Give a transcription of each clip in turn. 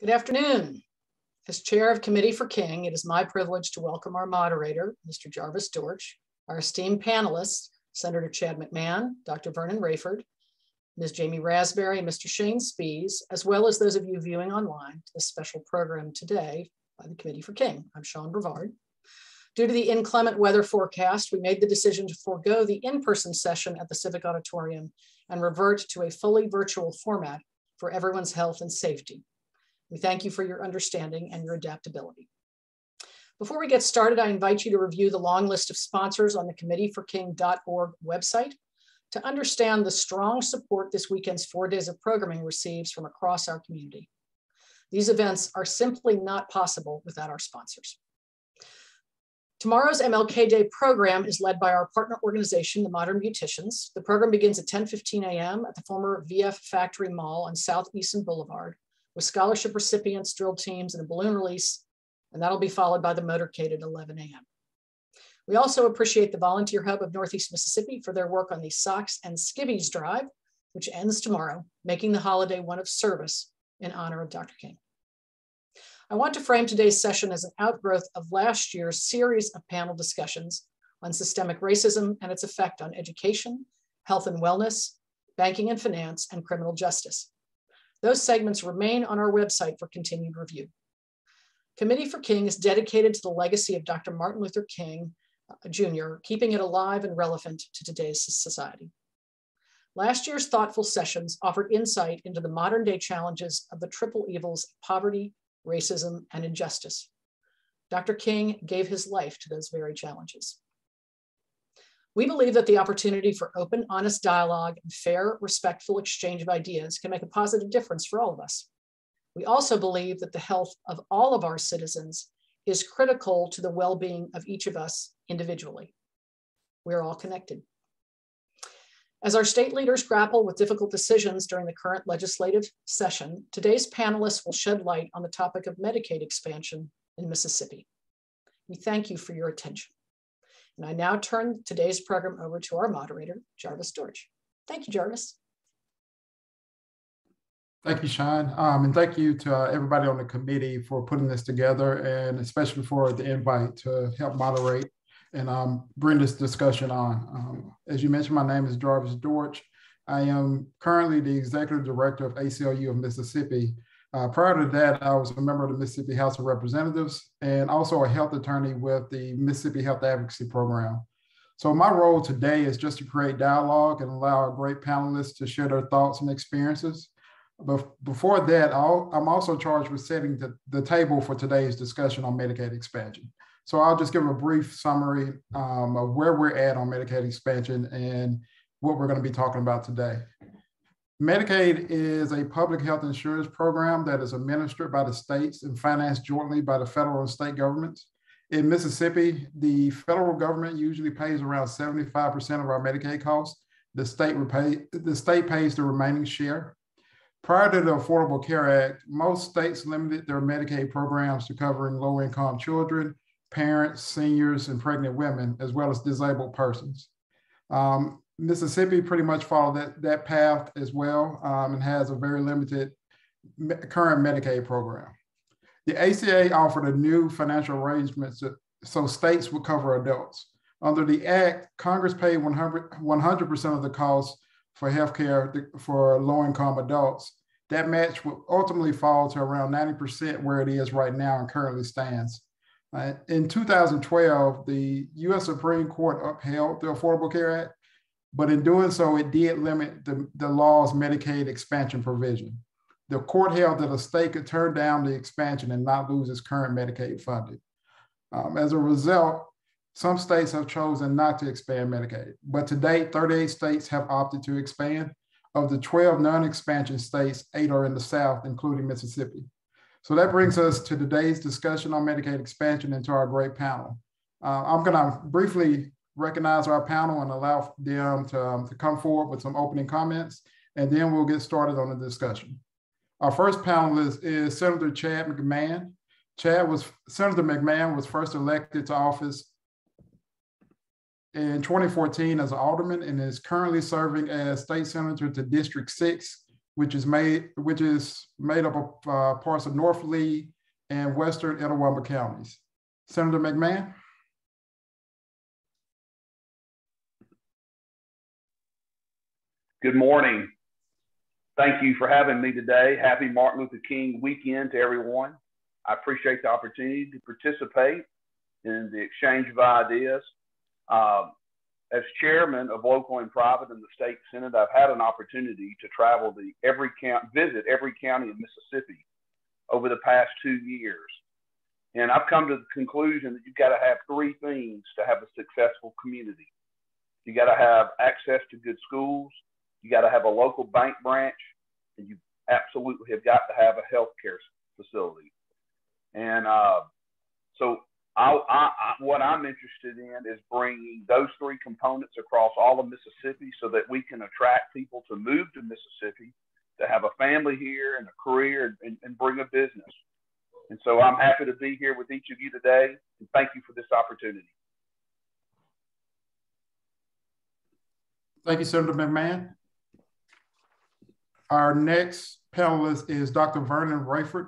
Good afternoon. As chair of Committee for King, it is my privilege to welcome our moderator, Mr. Jarvis Dortch, our esteemed panelists, Senator Chad McMahon, Dr. Vernon Rayford, Ms. Jamie Rasberry, and Mr. Shane Spees, as well as those of you viewing online this special program today by the Committee for King. I'm Sean Brevard. Due to the inclement weather forecast, we made the decision to forego the in-person session at the Civic Auditorium and revert to a fully virtual format for everyone's health and safety. We thank you for your understanding and your adaptability. Before we get started, I invite you to review the long list of sponsors on the committeeforking.org website to understand the strong support this weekend's four days of programming receives from across our community. These events are simply not possible without our sponsors. Tomorrow's MLK Day program is led by our partner organization, the Modern Beauticians. The program begins at 10:15 a.m. at the former VF Factory Mall on South Eason Boulevard with scholarship recipients, drill teams, and a balloon release, and that'll be followed by the motorcade at 11 a.m. We also appreciate the Volunteer Hub of Northeast Mississippi for their work on the Socks and Skivvies Drive, which ends tomorrow, making the holiday one of service in honor of Dr. King. I want to frame today's session as an outgrowth of last year's series of panel discussions on systemic racism and its effect on education, health and wellness, banking and finance, and criminal justice. Those segments remain on our website for continued review. Committee for King is dedicated to the legacy of Dr. Martin Luther King uh, Jr., keeping it alive and relevant to today's society. Last year's thoughtful sessions offered insight into the modern day challenges of the triple evils of poverty, racism, and injustice. Dr. King gave his life to those very challenges. We believe that the opportunity for open, honest dialogue and fair, respectful exchange of ideas can make a positive difference for all of us. We also believe that the health of all of our citizens is critical to the well-being of each of us individually. We're all connected. As our state leaders grapple with difficult decisions during the current legislative session, today's panelists will shed light on the topic of Medicaid expansion in Mississippi. We thank you for your attention. And I now turn today's program over to our moderator, Jarvis Dortch. Thank you, Jarvis. Thank you, Sean. Um, and thank you to uh, everybody on the committee for putting this together and especially for the invite to help moderate and um, bring this discussion on. Um, as you mentioned, my name is Jarvis Dortch. I am currently the executive director of ACLU of Mississippi, uh, prior to that, I was a member of the Mississippi House of Representatives and also a health attorney with the Mississippi Health Advocacy Program. So my role today is just to create dialogue and allow our great panelists to share their thoughts and experiences. But before that, i am also charged with setting the, the table for today's discussion on Medicaid expansion. So I'll just give a brief summary um, of where we're at on Medicaid expansion and what we're going to be talking about today. Medicaid is a public health insurance program that is administered by the states and financed jointly by the federal and state governments. In Mississippi, the federal government usually pays around 75% of our Medicaid costs. The state, repay, the state pays the remaining share. Prior to the Affordable Care Act, most states limited their Medicaid programs to covering low income children, parents, seniors, and pregnant women, as well as disabled persons. Um, Mississippi pretty much followed that, that path as well um, and has a very limited current Medicaid program. The ACA offered a new financial arrangement so, so states would cover adults. Under the act, Congress paid 100, 100% of the costs for healthcare for low-income adults. That match would ultimately fall to around 90% where it is right now and currently stands. Uh, in 2012, the US Supreme Court upheld the Affordable Care Act but in doing so, it did limit the, the law's Medicaid expansion provision. The court held that a state could turn down the expansion and not lose its current Medicaid funding. Um, as a result, some states have chosen not to expand Medicaid, but to date, 38 states have opted to expand. Of the 12 non-expansion states, eight are in the South, including Mississippi. So that brings us to today's discussion on Medicaid expansion and to our great panel. Uh, I'm gonna briefly recognize our panel and allow them to, um, to come forward with some opening comments, and then we'll get started on the discussion. Our first panelist is Senator Chad McMahon. Chad was, Senator McMahon was first elected to office in 2014 as an alderman and is currently serving as state senator to District 6, which is made which is made up of uh, parts of North Lee and Western Itawamba counties. Senator McMahon. Good morning. Thank you for having me today. Happy Martin Luther King weekend to everyone. I appreciate the opportunity to participate in the exchange of ideas. Uh, as chairman of local and private in the state senate, I've had an opportunity to travel to every count, visit every county in Mississippi over the past two years. And I've come to the conclusion that you've got to have three things to have a successful community. You got to have access to good schools, you got to have a local bank branch, and you absolutely have got to have a healthcare facility. And uh, so I, I, I, what I'm interested in is bringing those three components across all of Mississippi so that we can attract people to move to Mississippi, to have a family here and a career and, and bring a business. And so I'm happy to be here with each of you today and thank you for this opportunity. Thank you, Senator McMahon. Our next panelist is Dr. Vernon Rayford.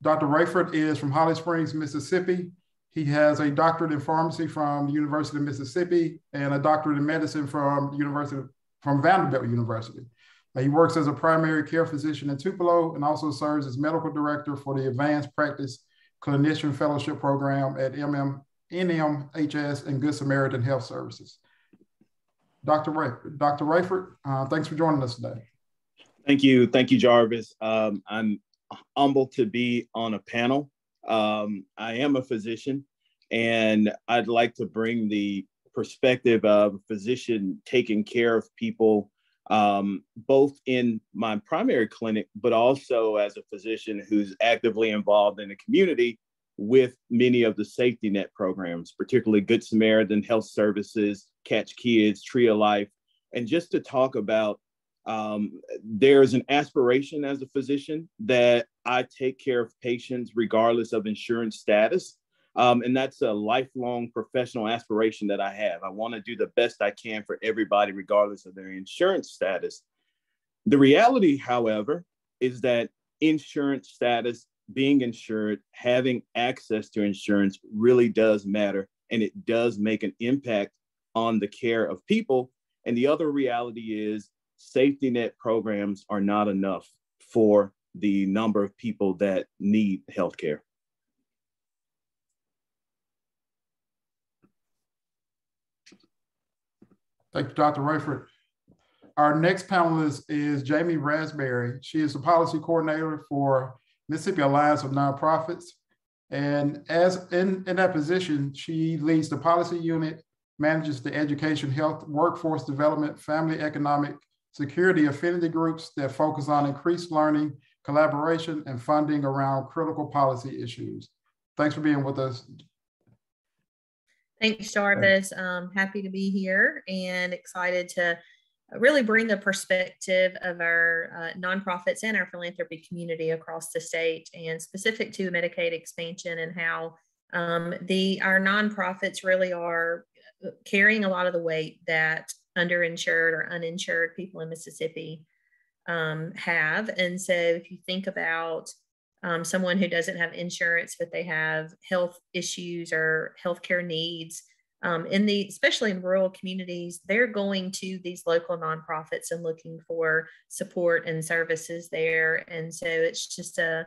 Dr. Rayford is from Holly Springs, Mississippi. He has a doctorate in pharmacy from the University of Mississippi and a doctorate in medicine from University from Vanderbilt University. He works as a primary care physician in Tupelo and also serves as medical director for the Advanced Practice Clinician Fellowship Program at MM, NMHS and Good Samaritan Health Services. Dr. Ray, Dr. Rayford, uh, thanks for joining us today. Thank you. Thank you, Jarvis. Um, I'm humbled to be on a panel um, I am a physician, and I'd like to bring the perspective of a physician taking care of people, um, both in my primary clinic, but also as a physician who's actively involved in the community with many of the safety net programs, particularly Good Samaritan Health Services, Catch Kids, Tree of Life, and just to talk about um, there's an aspiration as a physician that I take care of patients regardless of insurance status. Um, and that's a lifelong professional aspiration that I have. I want to do the best I can for everybody, regardless of their insurance status. The reality, however, is that insurance status, being insured, having access to insurance really does matter and it does make an impact on the care of people. And the other reality is safety net programs are not enough for the number of people that need healthcare. Thank you, Dr. Rayford. Our next panelist is Jamie Rasberry. She is the policy coordinator for Mississippi Alliance of Nonprofits. And as in, in that position, she leads the policy unit, manages the education, health, workforce development, family economic, security affinity groups that focus on increased learning, collaboration, and funding around critical policy issues. Thanks for being with us. Thanks, Jarvis. Um, happy to be here and excited to really bring the perspective of our uh, nonprofits and our philanthropy community across the state and specific to Medicaid expansion and how um, the our nonprofits really are carrying a lot of the weight that underinsured or uninsured people in Mississippi um, have. And so if you think about um, someone who doesn't have insurance, but they have health issues or healthcare needs, um, in the especially in rural communities, they're going to these local nonprofits and looking for support and services there. And so it's just a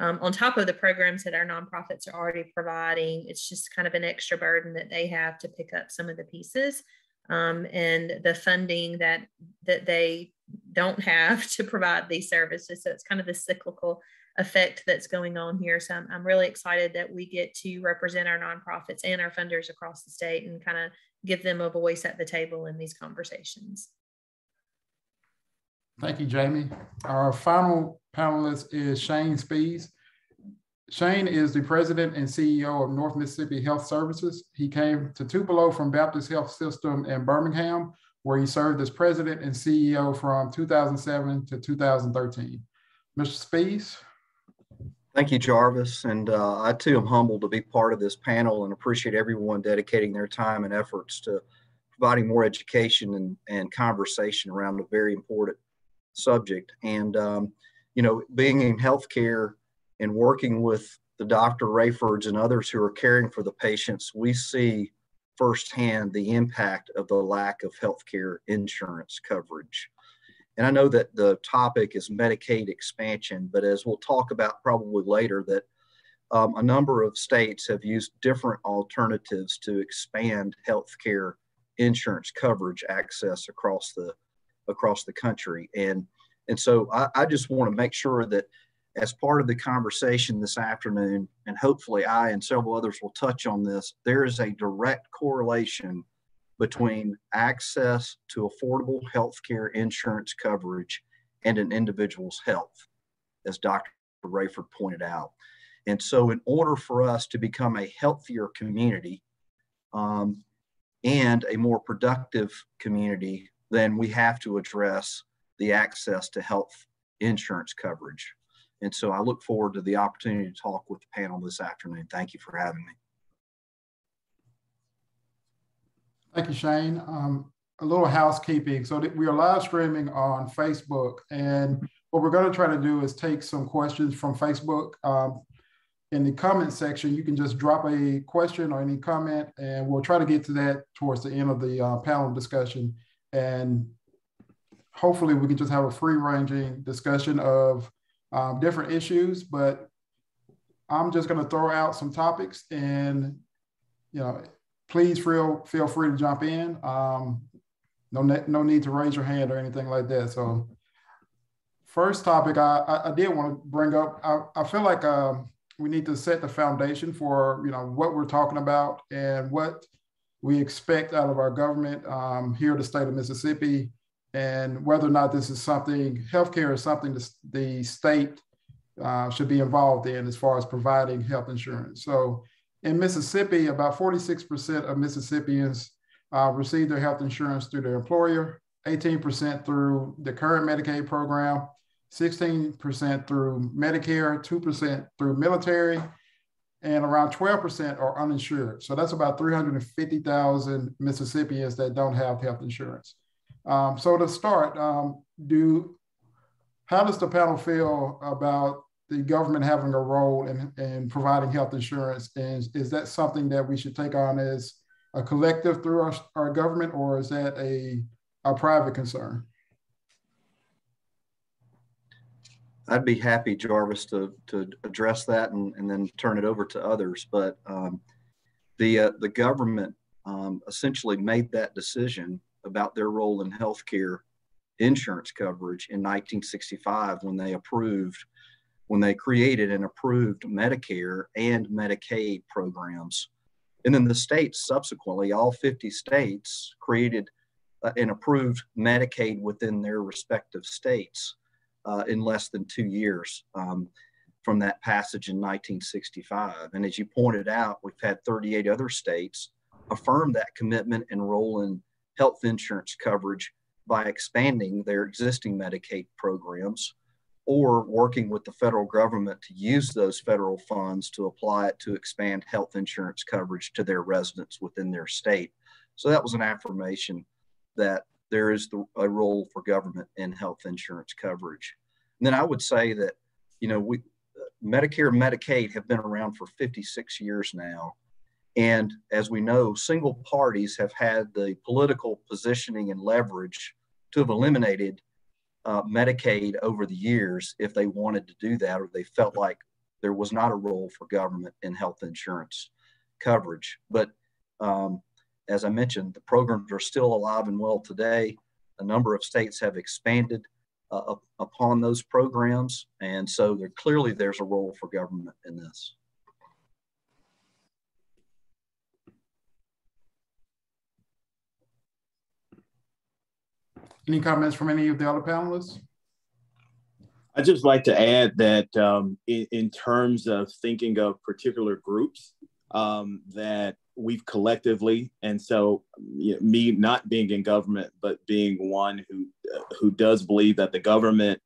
um, on top of the programs that our nonprofits are already providing, it's just kind of an extra burden that they have to pick up some of the pieces um, and the funding that that they don't have to provide these services. So it's kind of the cyclical effect that's going on here. So I'm, I'm really excited that we get to represent our nonprofits and our funders across the state and kind of give them a voice at the table in these conversations. Thank you, Jamie. Our final panelist is Shane Spees. Shane is the president and CEO of North Mississippi Health Services. He came to Tupelo from Baptist Health System in Birmingham, where he served as president and CEO from 2007 to 2013. Mr. Spees. Thank you, Jarvis. And uh, I too am humbled to be part of this panel and appreciate everyone dedicating their time and efforts to providing more education and, and conversation around a very important subject. And, um, you know, being in healthcare and working with the Dr. Rayfords and others who are caring for the patients, we see firsthand the impact of the lack of healthcare insurance coverage. And I know that the topic is Medicaid expansion, but as we'll talk about probably later, that um, a number of states have used different alternatives to expand healthcare insurance coverage access across the across the country. And and so I, I just want to make sure that as part of the conversation this afternoon, and hopefully I and several others will touch on this, there is a direct correlation between access to affordable health care insurance coverage and an individual's health, as Dr. Rayford pointed out. And so, in order for us to become a healthier community um, and a more productive community, then we have to address the access to health insurance coverage. And so I look forward to the opportunity to talk with the panel this afternoon. Thank you for having me. Thank you, Shane. Um, a little housekeeping. So we are live streaming on Facebook, and what we're going to try to do is take some questions from Facebook. Um, in the comment section, you can just drop a question or any comment, and we'll try to get to that towards the end of the uh, panel discussion. And hopefully, we can just have a free ranging discussion of um, different issues, but I'm just going to throw out some topics and, you know, please feel, feel free to jump in. Um, no, no need to raise your hand or anything like that. So first topic I, I, I did want to bring up, I, I feel like um, we need to set the foundation for, you know, what we're talking about and what we expect out of our government um, here in the state of Mississippi and whether or not this is something, healthcare is something the, state uh, should be involved in as far as providing health insurance. So in Mississippi, about 46% of Mississippians uh, receive their health insurance through their employer, 18% through the current Medicaid program, 16% through Medicare, 2% through military, and around 12% are uninsured. So that's about 350,000 Mississippians that don't have health insurance. Um, so to start, um, do how does the panel feel about the government having a role in, in providing health insurance? And is that something that we should take on as a collective through our, our government, or is that a, a private concern? I'd be happy, Jarvis, to, to address that and, and then turn it over to others. But um, the, uh, the government um, essentially made that decision about their role in healthcare insurance coverage in 1965 when they approved, when they created and approved Medicare and Medicaid programs. And then the states subsequently, all 50 states created uh, and approved Medicaid within their respective states uh, in less than two years um, from that passage in 1965. And as you pointed out, we've had 38 other states affirm that commitment and roll in health insurance coverage by expanding their existing Medicaid programs or working with the federal government to use those federal funds to apply it to expand health insurance coverage to their residents within their state. So that was an affirmation that there is the, a role for government in health insurance coverage. And then I would say that, you know, we Medicare and Medicaid have been around for 56 years now. And as we know, single parties have had the political positioning and leverage to have eliminated uh, Medicaid over the years if they wanted to do that or they felt like there was not a role for government in health insurance coverage. But um, as I mentioned, the programs are still alive and well today. A number of states have expanded uh, upon those programs. And so there, clearly there's a role for government in this. Any comments from any of the other panelists? I'd just like to add that um, in, in, terms of thinking of particular groups um, that we've collectively, and so you know, me not being in government, but being one who uh, who does believe that the government,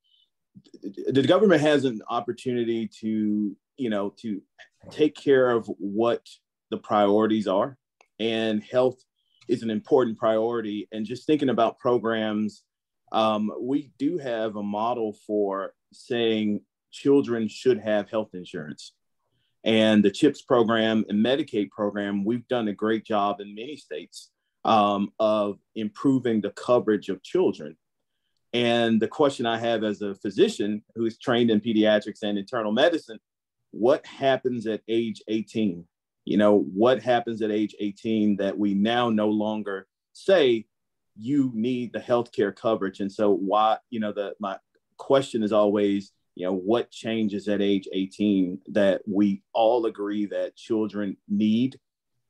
the government has an opportunity to you know to take care of what the priorities are, and health is an important priority. And just thinking about programs um, we do have a model for saying children should have health insurance. And the CHIPS program and Medicaid program, we've done a great job in many states um, of improving the coverage of children. And the question I have as a physician who is trained in pediatrics and internal medicine, what happens at age 18? You know, what happens at age 18 that we now no longer say you need the healthcare coverage? And so why, you know, the my question is always, you know, what changes at age 18 that we all agree that children need?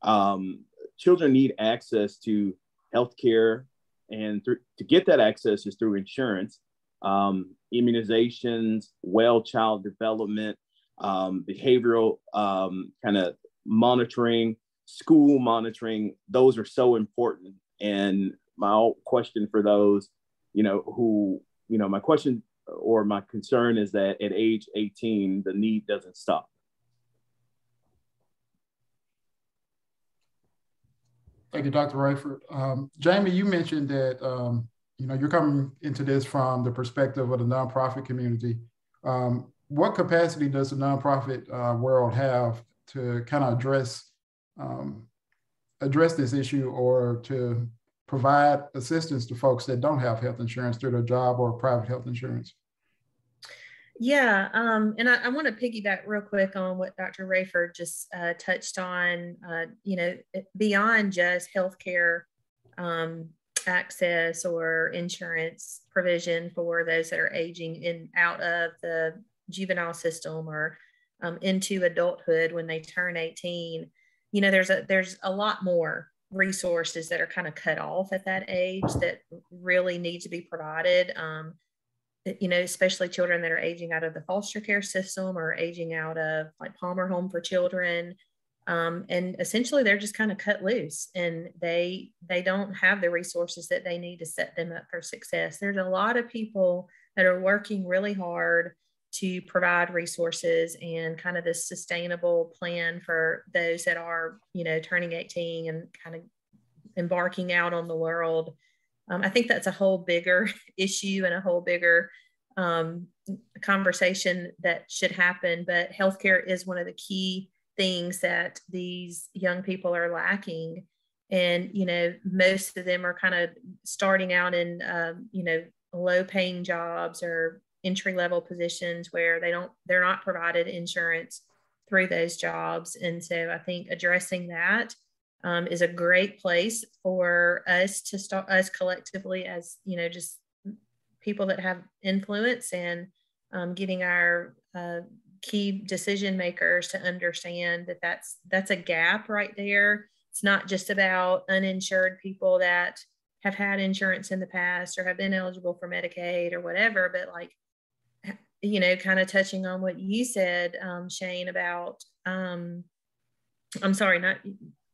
Um, children need access to healthcare and th- to get that access is through insurance, um, immunizations, well child development, um, behavioral um, kind of monitoring, school monitoring. Those are so important. And my question for those, you know, who, you know, my question or my concern is that at age 18, the need doesn't stop. Thank you, Dr. Rayford. Um, Jamie, you mentioned that um, you know you're coming into this from the perspective of the nonprofit community. Um, what capacity does the nonprofit uh, world have to kind of address um, address this issue or to provide assistance to folks that don't have health insurance through their job or private health insurance? Yeah, um, and I, I want to piggyback real quick on what Dr. Rayford just uh, touched on. Uh, you know, beyond just healthcare um, access or insurance provision for those that are aging in out of the juvenile system or um, into adulthood when they turn 18. You know, there's a there's a lot more resources that are kind of cut off at that age that really need to be provided. Um, you know, especially children that are aging out of the foster care system or aging out of like Palmer Home for Children. Um, and essentially they're just kind of cut loose and they they don't have the resources that they need to set them up for success. There's a lot of people that are working really hard to provide resources and kind of this sustainable plan for those that are, you know, turning 18 and kind of embarking out on the world um, I think that's a whole bigger issue and a whole bigger um, conversation that should happen. But healthcare is one of the key things that these young people are lacking. And, you know, most of them are kind of starting out in, um, you know, low paying jobs or entry level positions where they don't, they're not provided insurance through those jobs. And so I think addressing that um, is a great place for us to start us collectively as you know just people that have influence and um, getting our uh, key decision makers to understand that that's that's a gap right there it's not just about uninsured people that have had insurance in the past or have been eligible for medicaid or whatever but like you know kind of touching on what you said um, shane about um, i'm sorry not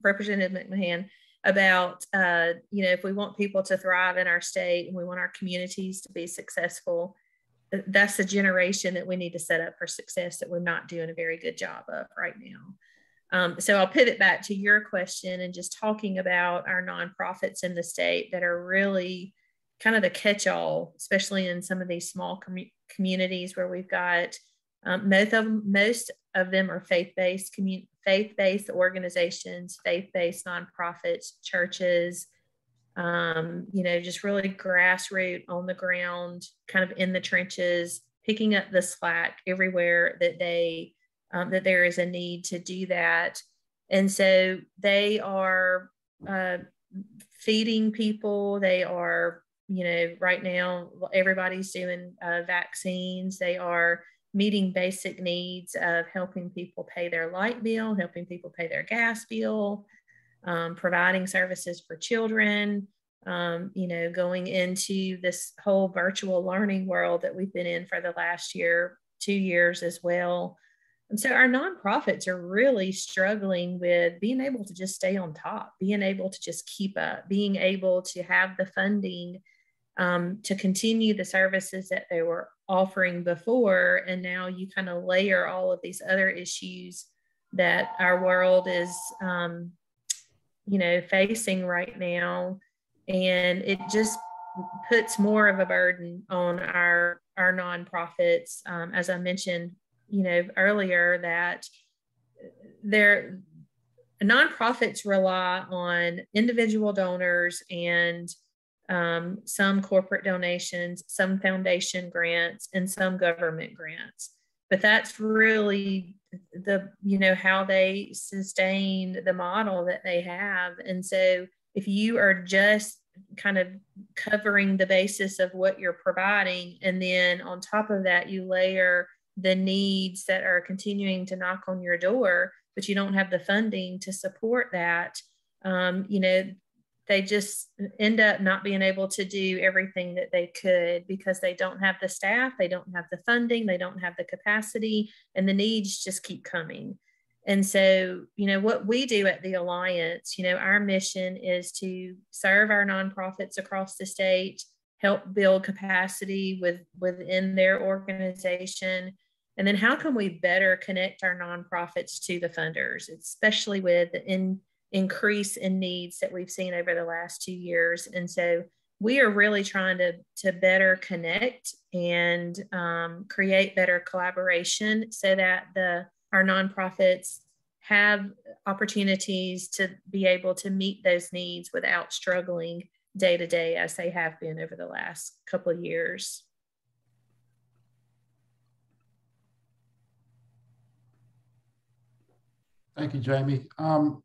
Representative McMahon about, uh, you know, if we want people to thrive in our state and we want our communities to be successful, that's the generation that we need to set up for success that we're not doing a very good job of right now. Um, so I'll pivot back to your question and just talking about our nonprofits in the state that are really kind of the catch-all, especially in some of these small com- communities where we've got um, most of them, most of them are faith-based commun- faith-based organizations, faith-based nonprofits, churches, um, you know, just really grassroots on the ground, kind of in the trenches, picking up the slack everywhere that they um, that there is a need to do that. And so they are uh, feeding people. They are, you know, right now everybody's doing uh, vaccines. They are meeting basic needs of helping people pay their light bill, helping people pay their gas bill, um, providing services for children, um, you know, going into this whole virtual learning world that we've been in for the last year, two years as well. And so our nonprofits are really struggling with being able to just stay on top, being able to just keep up, being able to have the funding um, to continue the services that they were offering before. And now you kind of layer all of these other issues that our world is, um, you know, facing right now. And it just puts more of a burden on our our nonprofits. Um, as I mentioned, you know earlier, that there nonprofits rely on individual donors and um, some corporate donations, some foundation grants, and some government grants. But that's really the you know how they sustain the model that they have. And so if you are just kind of covering the basis of what you're providing, and then on top of that you layer the needs that are continuing to knock on your door, but you don't have the funding to support that. Um, you know, they just end up not being able to do everything that they could because they don't have the staff, they don't have the funding, they don't have the capacity, and the needs just keep coming. And so, you know, what we do at the Alliance, you know, our mission is to serve our nonprofits across the state, help build capacity with within their organization. And then how can we better connect our nonprofits to the funders, especially with the in increase in needs that we've seen over the last two years. And so we are really trying to, to better connect and um, create better collaboration so that the our nonprofits have opportunities to be able to meet those needs without struggling day to day as they have been over the last couple of years. Thank you, Jamie. Um,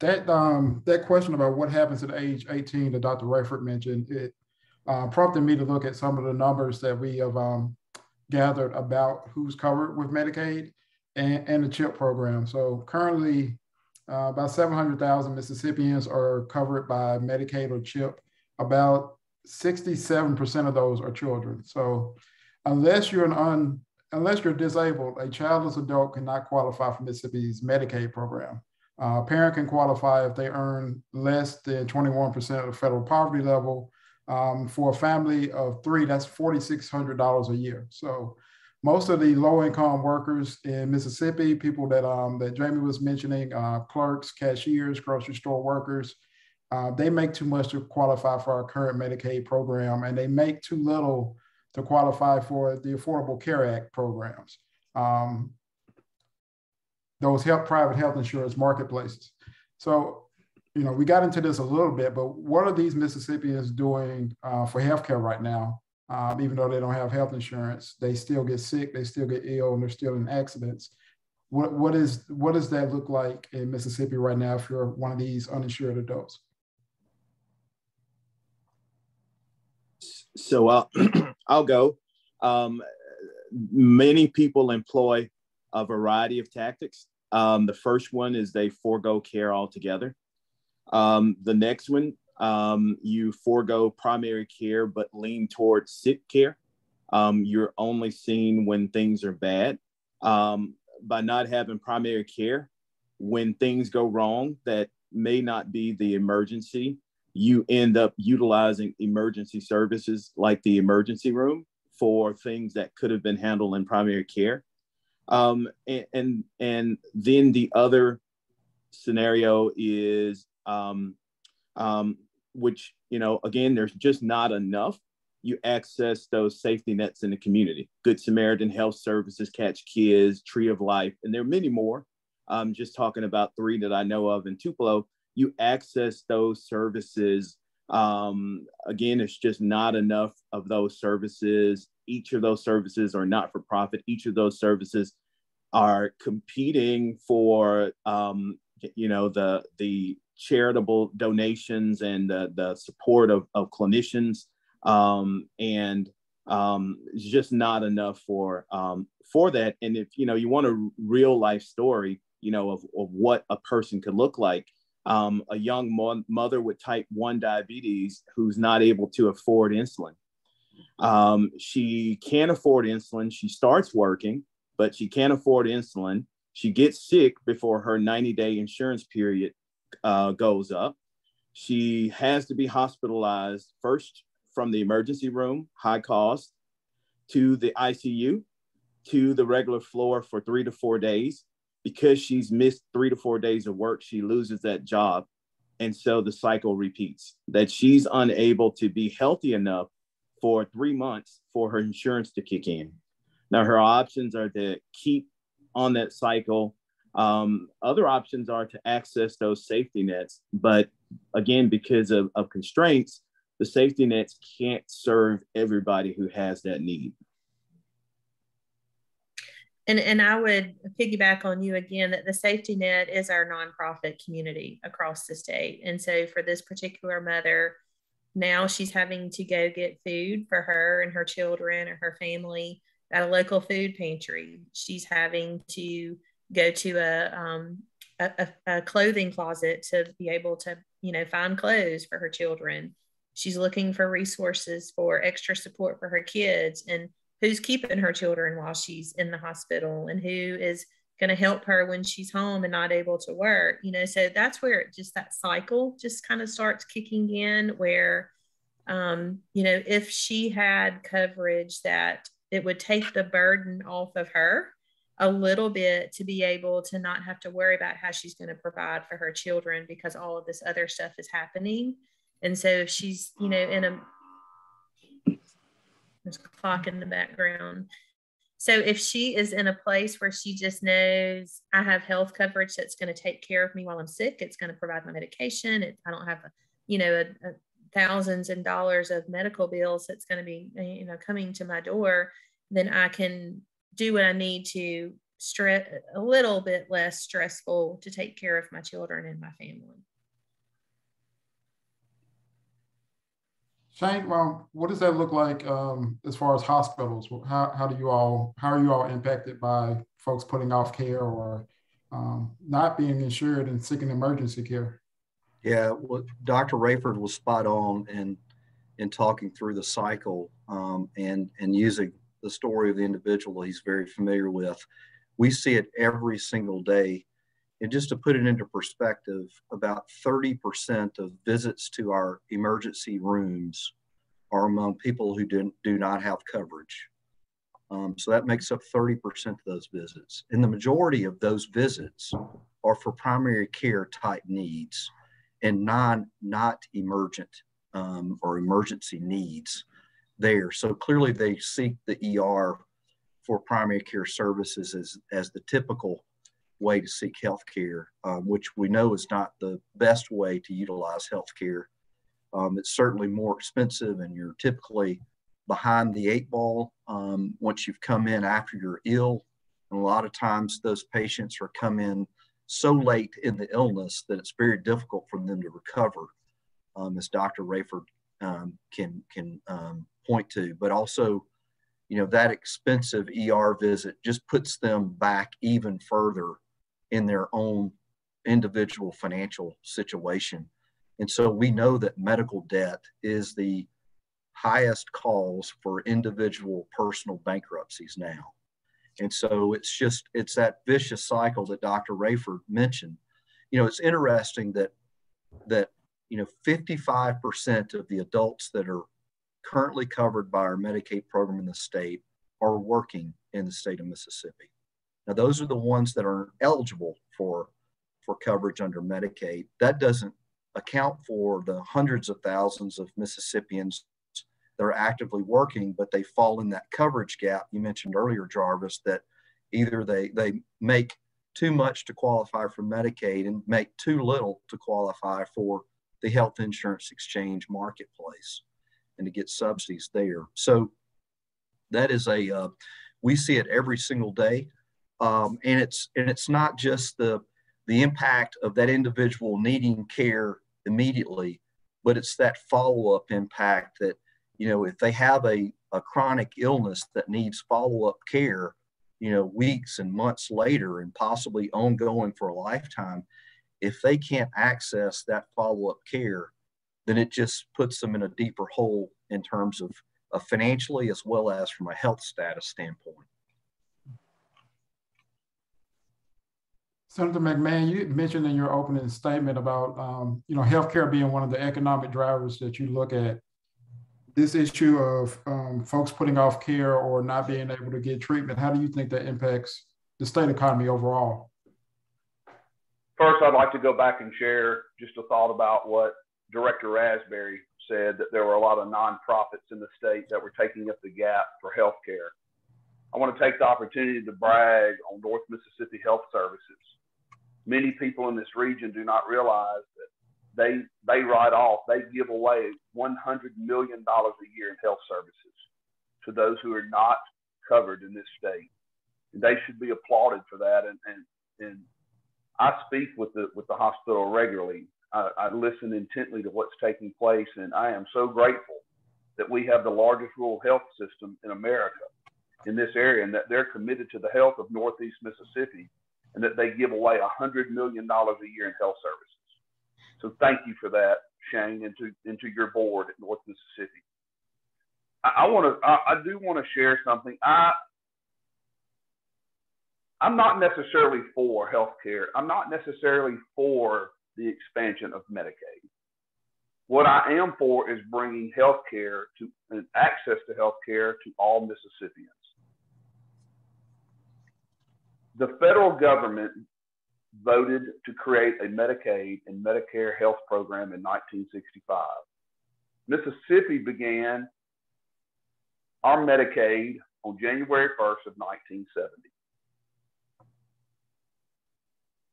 that um, that question about what happens at age 18 that Dr. Rayford mentioned, it uh, prompted me to look at some of the numbers that we have um, gathered about who's covered with Medicaid and, and the CHIP program. So currently, uh, about 700,000 Mississippians are covered by Medicaid or CHIP. About 67% of those are children. So unless you're an un, unless you're disabled, a childless adult cannot qualify for Mississippi's Medicaid program. Uh, a parent can qualify if they earn less than 21% of the federal poverty level. Um, for a family of three, that's $4,600 a year. So most of the low income workers in Mississippi, people that, um, that Jamie was mentioning, uh, clerks, cashiers, grocery store workers, uh, they make too much to qualify for our current Medicaid program, and they make too little to qualify for the Affordable Care Act programs. Um, those health, private health insurance marketplaces. So, you know, we got into this a little bit, but what are these Mississippians doing uh, for healthcare right now? Um, even though they don't have health insurance, they still get sick, they still get ill, and they're still in accidents. What, what is what does that look like in Mississippi right now if you're one of these uninsured adults? So uh, I'll go. Um, many people employ a variety of tactics. Um, the first one is they forego care altogether. Um, the next one, um, you forego primary care but lean towards sick care. Um, you're only seen when things are bad. Um, by not having primary care, when things go wrong that may not be the emergency, you end up utilizing emergency services like the emergency room for things that could have been handled in primary care. Um, and, and, and then the other scenario is, um, um, which, you know, again, there's just not enough. You access those safety nets in the community. Good Samaritan Health Services, Catch Kids, Tree of Life, and there are many more. I'm just talking about three that I know of in Tupelo. You access those services. Um, again, it's just not enough of those services each of those services are not for profit. Each of those services are competing for, um, you know, the the charitable donations and the, the support of, of clinicians. Um, and um, it's just not enough for um, for that. And if you know you want a real life story, you know, of, of what a person could look like, um, a young mo- mother with type 1 diabetes who's not able to afford insulin um, she can't afford insulin. She starts working, but she can't afford insulin. She gets sick before her 90 day insurance period uh, goes up. She has to be hospitalized first from the emergency room, high cost, to the ICU, to the regular floor for three to four days. Because she's missed three to four days of work, she loses that job. And so the cycle repeats that she's unable to be healthy enough for three months for her insurance to kick in. Now, her options are to keep on that cycle. Um, other options are to access those safety nets. But again, because of, of constraints, the safety nets can't serve everybody who has that need. And, and I would piggyback on you again that the safety net is our nonprofit community across the state. And so for this particular mother, now she's having to go get food for her and her children or her family at a local food pantry. She's having to go to a, um, a, a, clothing closet to be able to, you know, find clothes for her children. She's looking for resources for extra support for her kids and who's keeping her children while she's in the hospital and who is going to help her when she's home and not able to work you know so that's where it just that cycle just kind of starts kicking in where um, you know if she had coverage that it would take the burden off of her a little bit to be able to not have to worry about how she's going to provide for her children because all of this other stuff is happening. And so if she's you know in a there's a clock in the background so if she is in a place where she just knows I have health coverage that's going to take care of me while I'm sick, it's going to provide my medication. It, I don't have, a, you know, a, a thousands and dollars of medical bills that's going to be, eh, you know, coming to my door, then I can do what I need to stress a little bit less stressful to take care of my children and my family. Shane, well, what does that look like um, as far as hospitals? How, how do you all, how are you all impacted by folks putting off care or um, not being insured and seeking emergency care? Yeah, well, Dr. Rayford was spot on in in talking through the cycle um, and and using the story of the individual he's very familiar with. We see it every single day and just to put it into perspective, about 30% of visits to our emergency rooms are among people who do, not have coverage. Um, so that makes up 30% of those visits. And the majority of those visits are for primary care type needs and non not emergent um, or emergency needs there. So clearly they seek the ER for primary care services as, as the typical way to seek health care, um, which we know is not the best way to utilize health care. Um, it's certainly more expensive, and you're typically behind the eight ball um, once you've come in after you're ill. And a lot of times, those patients are come in so late in the illness that it's very difficult for them to recover, um, as Dr. Rayford um, can can um, point to. But also, you know, that expensive ER visit just puts them back even further in their own individual financial situation. And so we know that medical debt is the highest cause for individual personal bankruptcies now. And so it's just, it's that vicious cycle that Dr. Rayford mentioned. You know, it's interesting that, that, you know, 55% of the adults that are currently covered by our Medicaid program in the state are working in the state of Mississippi. Now, those are the ones that are eligible for, for coverage under Medicaid. That doesn't account for the hundreds of thousands of Mississippians that are actively working, but they fall in that coverage gap you mentioned earlier, Jarvis, that either they, they make too much to qualify for Medicaid and make too little to qualify for the health insurance exchange marketplace and to get subsidies there. So that is a, uh, we see it every single day. Um, and it's and it's not just the the impact of that individual needing care immediately, but it's that follow up impact that you know if they have a, a chronic illness that needs follow up care, you know weeks and months later and possibly ongoing for a lifetime, if they can't access that follow up care, then it just puts them in a deeper hole in terms of, of financially as well as from a health status standpoint. Senator McMahon, you mentioned in your opening statement about um, you know healthcare being one of the economic drivers that you look at. This issue of um, folks putting off care or not being able to get treatment, how do you think that impacts the state economy overall? First, I'd like to go back and share just a thought about what Director Rasberry said that there were a lot of nonprofits in the state that were taking up the gap for healthcare. I want to take the opportunity to brag on North Mississippi Health Services. Many people in this region do not realize that they they write off, they give away 100 million dollars a year in health services to those who are not covered in this state. And they should be applauded for that. And and and I speak with the with the hospital regularly. I, I listen intently to what's taking place, and I am so grateful that we have the largest rural health system in America in this area, and that they're committed to the health of Northeast Mississippi, and that they give away $100 million a year in health services. So thank you for that, Shane, and to, and to your board at North Mississippi. I, I want to, I, I do want to share something. I, I'm not necessarily for healthcare. I'm not necessarily for the expansion of Medicaid. What I am for is bringing healthcare to and access to healthcare to all Mississippians. The federal government voted to create a Medicaid and Medicare health program in 1965. Mississippi began our Medicaid on January 1st of 1970.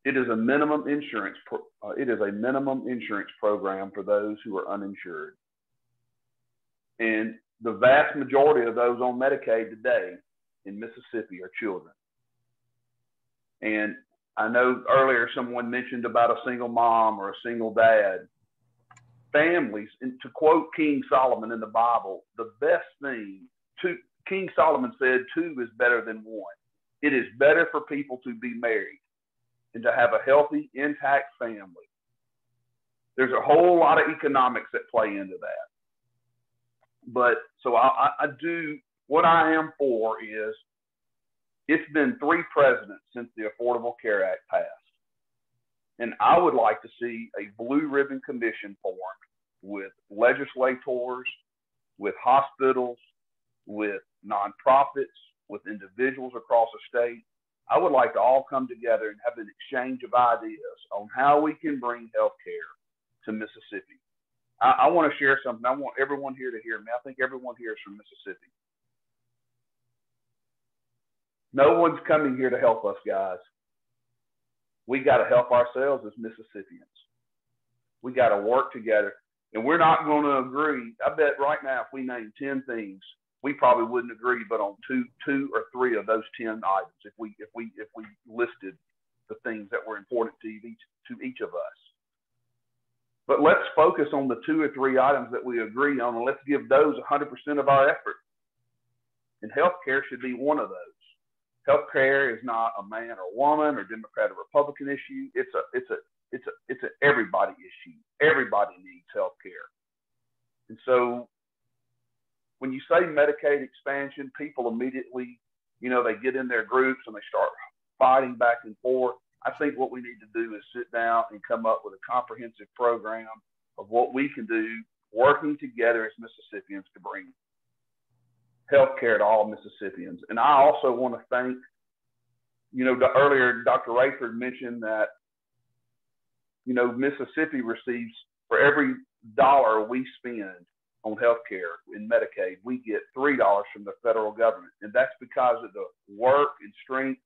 It is a minimum insurance. Pro- uh, it is a minimum insurance program for those who are uninsured, and the vast majority of those on Medicaid today in Mississippi are children. And I know earlier someone mentioned about a single mom or a single dad. Families, and to quote King Solomon in the Bible, the best thing King Solomon said, two is better than one. It is better for people to be married and to have a healthy, intact family. There's a whole lot of economics that play into that. But so I, I do, what I am for is it's been three presidents since the Affordable Care Act passed. And I would like to see a blue ribbon commission formed with legislators, with hospitals, with nonprofits, with individuals across the state I would like to all come together and have an exchange of ideas on how we can bring healthcare to Mississippi. I, I want to share something. I want everyone here to hear me. I think everyone here is from Mississippi. No one's coming here to help us, guys. We got to help ourselves as Mississippians. We got to work together. And we're not going to agree. I bet right now, if we name 10 things we probably wouldn't agree, but on two, two or three of those ten items, if we if we if we listed the things that were important to each to each of us. But let's focus on the two or three items that we agree on, and let's give those 100% of our effort. And healthcare should be one of those. Healthcare is not a man or woman or Democrat or Republican issue. It's a it's a it's a it's a everybody issue. Everybody needs health care. And so when you say Medicaid expansion, people immediately, you know, they get in their groups and they start fighting back and forth. I think what we need to do is sit down and come up with a comprehensive program of what we can do working together as Mississippians to bring health care to all Mississippians. And I also want to thank, you know, the, earlier Dr. Rayford mentioned that, you know, Mississippi receives for every dollar we spend, on health care in Medicaid, we get $3 from the federal government. And that's because of the work and strength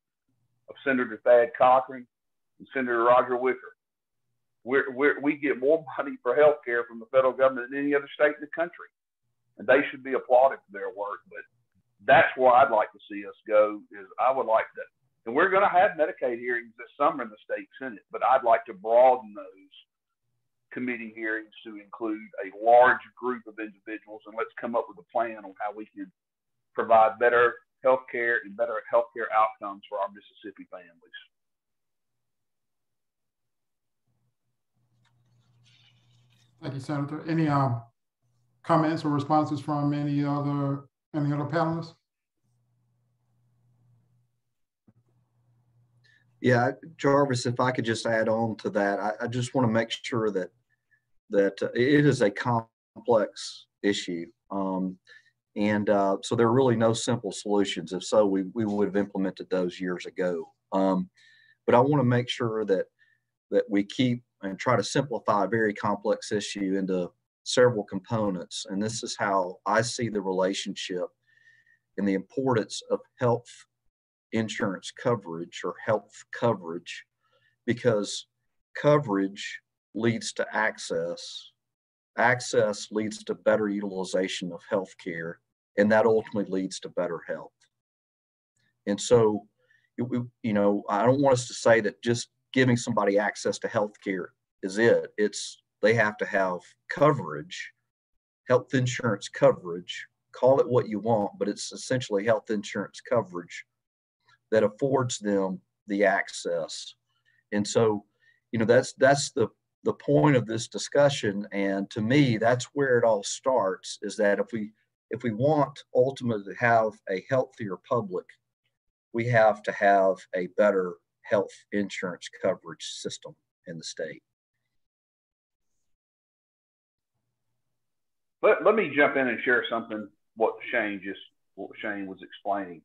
of Senator Thad Cochran and Senator Roger Wicker. We're, we're, we get more money for health care from the federal government than any other state in the country. And they should be applauded for their work. But that's where I'd like to see us go is I would like to, and we're going to have Medicaid hearings this summer in the state Senate, but I'd like to broaden those committee hearings to include a large group of individuals and let's come up with a plan on how we can provide better health care and better health care outcomes for our Mississippi families. Thank you, Senator. Any um, comments or responses from any other any other panelists? Yeah, Jarvis, if I could just add on to that, I, I just want to make sure that that uh, it is a complex issue. Um, and uh, so there are really no simple solutions. If so, we, we would have implemented those years ago. Um, but I want to make sure that that we keep and try to simplify a very complex issue into several components. And this is how I see the relationship and the importance of health insurance coverage or health coverage because coverage leads to access. Access leads to better utilization of health care, and that ultimately leads to better health. And so, you know, I don't want us to say that just giving somebody access to health care is it. It's they have to have coverage, health insurance coverage, call it what you want, but it's essentially health insurance coverage that affords them the access. And so, you know, that's that's the the point of this discussion. And to me, that's where it all starts is that if we if we want ultimately to have a healthier public, we have to have a better health insurance coverage system in the state. Let, let me jump in and share something what Shane just what Shane was explaining.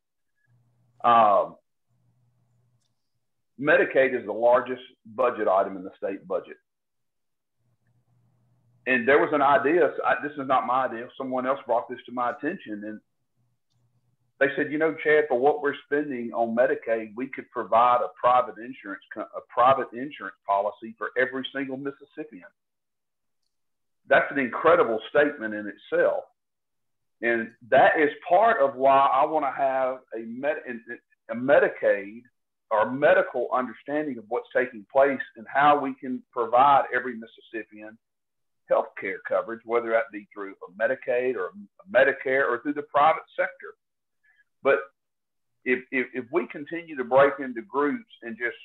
Um, Medicaid is the largest budget item in the state budget. And there was an idea, I, this is not my idea, someone else brought this to my attention. And they said, you know, Chad, for what we're spending on Medicaid, we could provide a private insurance, a private insurance policy for every single Mississippian. That's an incredible statement in itself. And that is part of why I want to have a, med, a Medicaid or medical understanding of what's taking place and how we can provide every Mississippian health care coverage, whether that be through a Medicaid or a Medicare or through the private sector. But if, if, if we continue to break into groups and just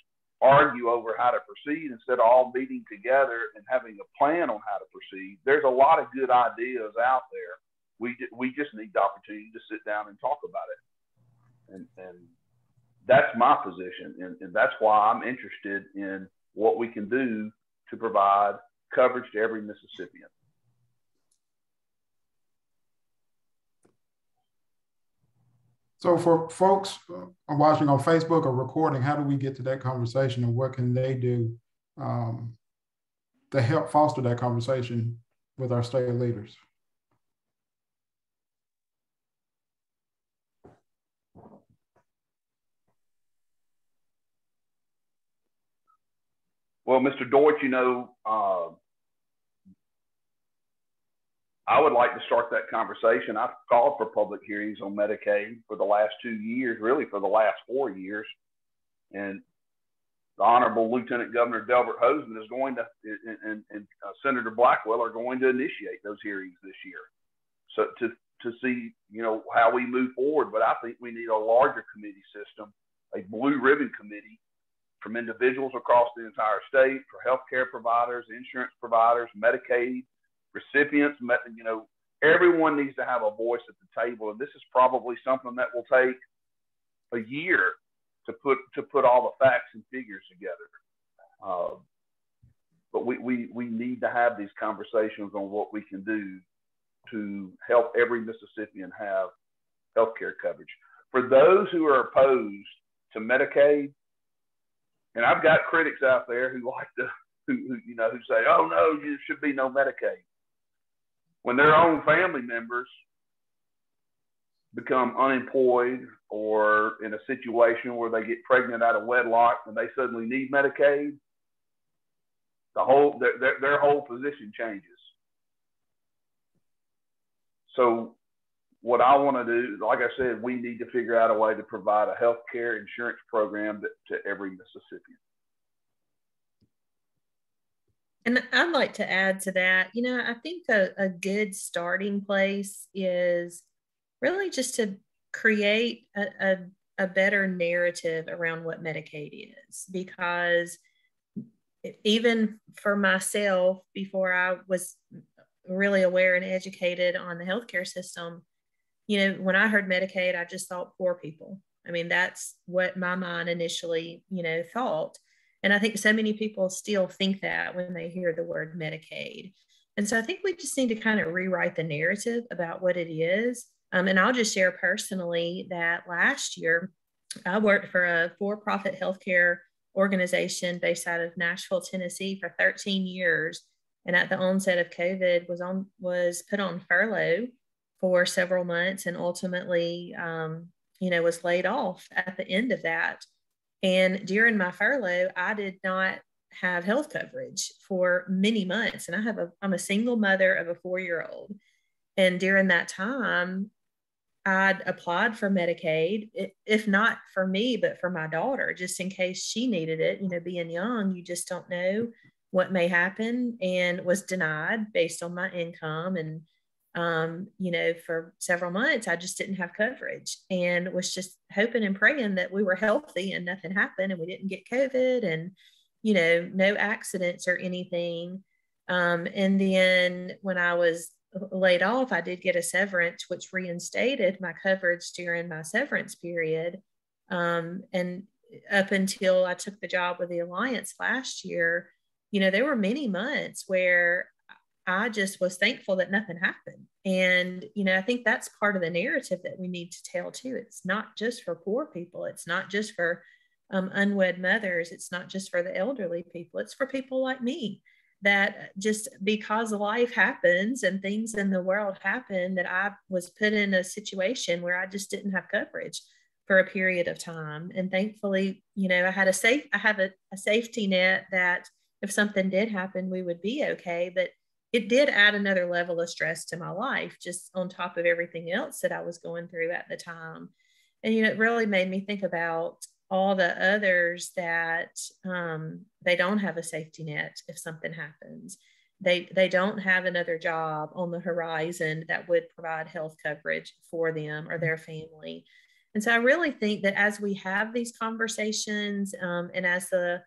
argue over how to proceed instead of all meeting together and having a plan on how to proceed, there's a lot of good ideas out there. We, we just need the opportunity to sit down and talk about it. And, and that's my position. And, and that's why I'm interested in what we can do to provide coverage to every Mississippian. So for folks uh, watching on Facebook or recording, how do we get to that conversation and what can they do um, to help foster that conversation with our state leaders? Well, Mr. Dortch, you know, uh, I would like to start that conversation. I've called for public hearings on Medicaid for the last two years, really for the last four years. And the Honorable Lieutenant Governor Delbert Hosemann is going to, and, and uh, Senator Blackwell are going to initiate those hearings this year. So to, to see, you know, how we move forward. But I think we need a larger committee system, a blue ribbon committee from individuals across the entire state, for healthcare providers, insurance providers, Medicaid recipients. You know, everyone needs to have a voice at the table, and this is probably something that will take a year to put to put all the facts and figures together. Uh, but we, we, we need to have these conversations on what we can do to help every Mississippian have health care coverage. For those who are opposed to Medicaid, and I've got critics out there who like to, who, who you know, who say, "Oh no, there should be no Medicaid." When their own family members become unemployed or in a situation where they get pregnant out of wedlock and they suddenly need Medicaid, the whole their, their, their whole position changes. So what I want to do, like I said, we need to figure out a way to provide a health care insurance program that, to every Mississippian. And I'd like to add to that, you know, I think a, a good starting place is really just to create a, a, a better narrative around what Medicaid is. Because even for myself, before I was really aware and educated on the healthcare system, you know, when I heard Medicaid, I just thought poor people. I mean, that's what my mind initially, you know, thought. And I think so many people still think that when they hear the word Medicaid. And so I think we just need to kind of rewrite the narrative about what it is. Um, and I'll just share personally that last year, I worked for a for profit healthcare organization based out of Nashville, Tennessee for 13 years. And at the onset of COVID was on was put on furlough for several months and ultimately um, you know was laid off at the end of that. And during my furlough, I did not have health coverage for many months. And I have a I'm a single mother of a four-year-old. And during that time, I'd applied for Medicaid, if not for me, but for my daughter, just in case she needed it. You know, being young, you just don't know what may happen, and was denied based on my income. And, um, you know, for several months, I just didn't have coverage and was just hoping and praying that we were healthy and nothing happened and we didn't get COVID and, you know, no accidents or anything. Um, and then when I was laid off, I did get a severance, which reinstated my coverage during my severance period. Um, and up until I took the job with the Alliance last year, you know, there were many months where I just was thankful that nothing happened. And, you know, I think that's part of the narrative that we need to tell too. It's not just for poor people, it's not just for um, unwed mothers, it's not just for the elderly people, it's for people like me that just because life happens and things in the world happen that I was put in a situation where I just didn't have coverage for a period of time. And thankfully, you know, I had a safe, I have a, a safety net that if something did happen, we would be okay. But it did add another level of stress to my life, just on top of everything else that I was going through at the time. And, you know, it really made me think about all the others that um, they don't have a safety net if something happens they they don't have another job on the horizon that would provide health coverage for them or their family and so i really think that as we have these conversations um, and as the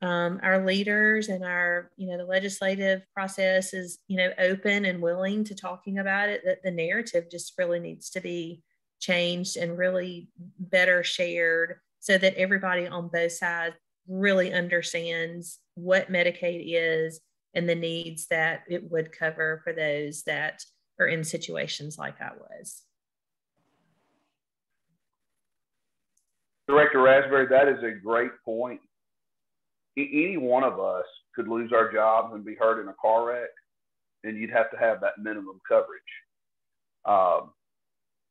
um, our leaders and our you know the legislative process is you know open and willing to talking about it that the narrative just really needs to be changed and really better shared so that everybody on both sides really understands what Medicaid is and the needs that it would cover for those that are in situations like I was. Director Rasberry, that is a great point. Any one of us could lose our jobs and be hurt in a car wreck, and you'd have to have that minimum coverage. Um,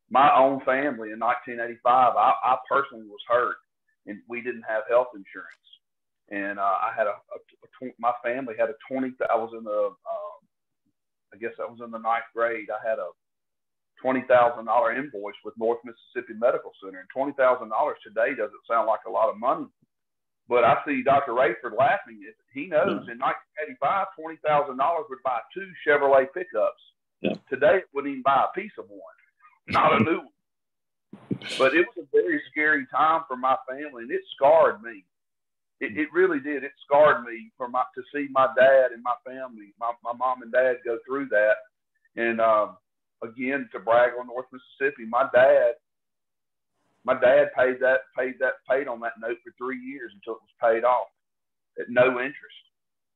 my own family in 1985, I, I personally was hurt, and we didn't have health insurance. And uh, I had a, a, a, my family had a 20. I was in the, um, I guess I was in the ninth grade. I had a twenty thousand dollar invoice with North Mississippi Medical Center, and twenty thousand dollars today doesn't sound like a lot of money. But I see Dr. Rayford laughing. He knows in 1985, twenty thousand dollars would buy two Chevrolet pickups. Yeah. Today, it wouldn't even buy a piece of one not a new one. But it was a very scary time for my family, and it scarred me. It, it really did. It scarred me for my to see my dad and my family, my, my mom and dad go through that. And um, again, to brag on North Mississippi, my dad, my dad paid that paid that paid on that note for three years until it was paid off at no interest,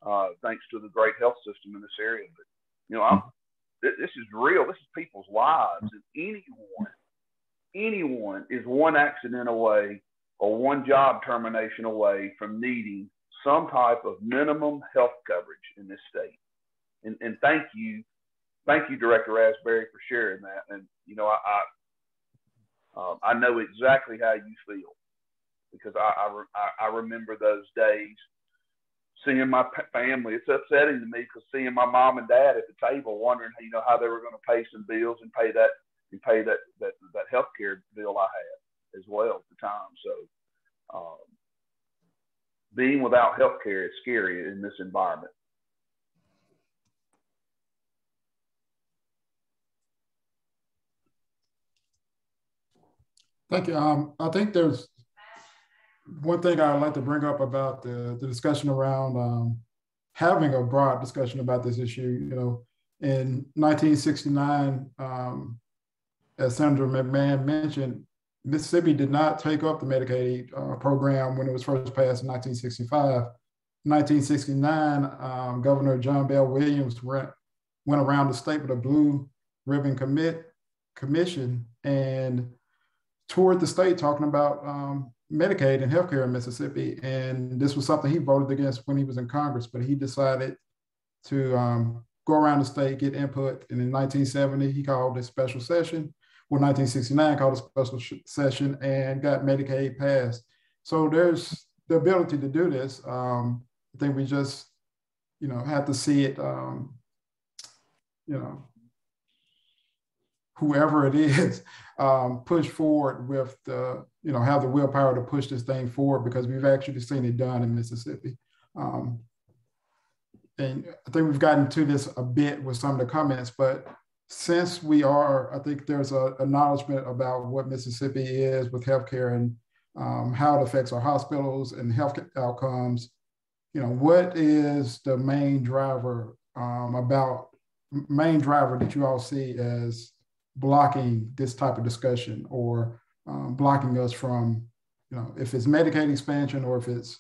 uh, thanks to the great health system in this area. But you know, I'm, this is real. This is people's lives, and anyone, anyone is one accident away or one job termination away from needing some type of minimum health coverage in this state. And, and thank you, thank you, Director Rasberry, for sharing that. And you know, I I, um, I know exactly how you feel because I, I I remember those days seeing my family. It's upsetting to me because seeing my mom and dad at the table, wondering you know how they were going to pay some bills and pay that and pay that that that health care bill I had as well at the time. So um, being without health care is scary in this environment. Thank you. Um, I think there's one thing I'd like to bring up about the, the discussion around um, having a broad discussion about this issue, you know, in 1969, um, as Senator McMahon mentioned, Mississippi did not take up the Medicaid uh, program when it was first passed in 1965. In 1969, um, Governor John Bell Williams went, went around the state with a blue ribbon commit commission and toured the state talking about um, Medicaid and healthcare in Mississippi. And this was something he voted against when he was in Congress, but he decided to um, go around the state, get input. And in 1970, he called a special session. Well, 1969 called a special session and got Medicaid passed. So there's the ability to do this. Um, I think we just, you know, have to see it, um, you know, whoever it is, um, push forward with the, you know, have the willpower to push this thing forward because we've actually seen it done in Mississippi. Um, and I think we've gotten to this a bit with some of the comments, but since we are, I think there's a acknowledgement about what Mississippi is with healthcare and um, how it affects our hospitals and health outcomes. You know, what is the main driver um, about main driver that you all see as blocking this type of discussion or um, blocking us from, you know, if it's Medicaid expansion or if it's,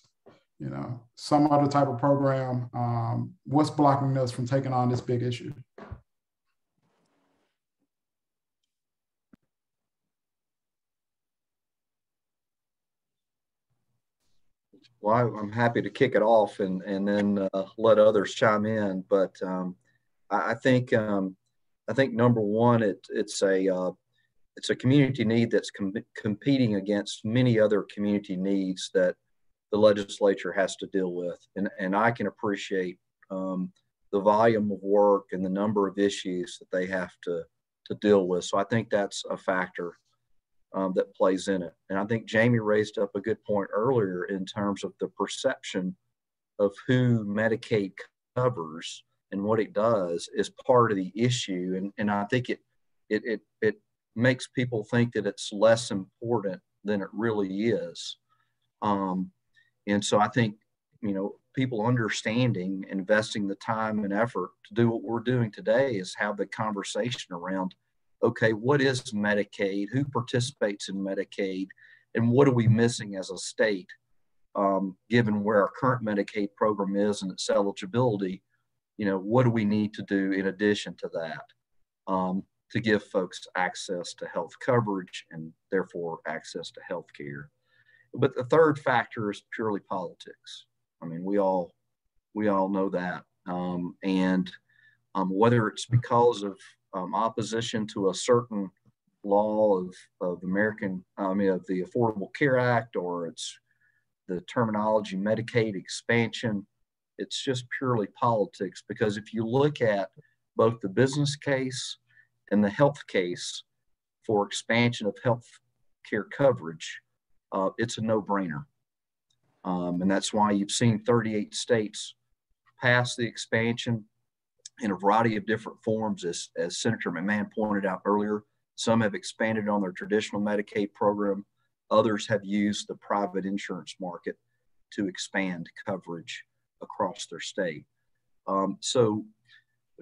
you know, some other type of program, um, what's blocking us from taking on this big issue? Well, I'm happy to kick it off and, and then uh, let others chime in. But um, I, think um, I think number one, it, it's a uh, it's a community need that's com- competing against many other community needs that the legislature has to deal with, and and I can appreciate um, the volume of work and the number of issues that they have to to deal with. So I think that's a factor um, that plays in it. And I think Jamie raised up a good point earlier in terms of the perception of who Medicaid covers and what it does is part of the issue. And, and I think it, it, it, it makes people think that it's less important than it really is. Um, and so I think, you know, people understanding, investing the time and effort to do what we're doing today is have the conversation around okay, what is Medicaid? Who participates in Medicaid? And what are we missing as a state, um, given where our current Medicaid program is and its eligibility? You know, what do we need to do in addition to that um, to give folks access to health coverage and therefore access to health care? But the third factor is purely politics. I mean, we all we all know that, um, and um, whether it's because of um, opposition to a certain law of, of American, I mean, of the Affordable Care Act, or it's the terminology Medicaid expansion. It's just purely politics because if you look at both the business case and the health case for expansion of health care coverage, uh, it's a no brainer. Um, and that's why you've seen 38 states pass the expansion in a variety of different forms, as, as Senator McMahon pointed out earlier. Some have expanded on their traditional Medicaid program. Others have used the private insurance market to expand coverage across their state. Um, so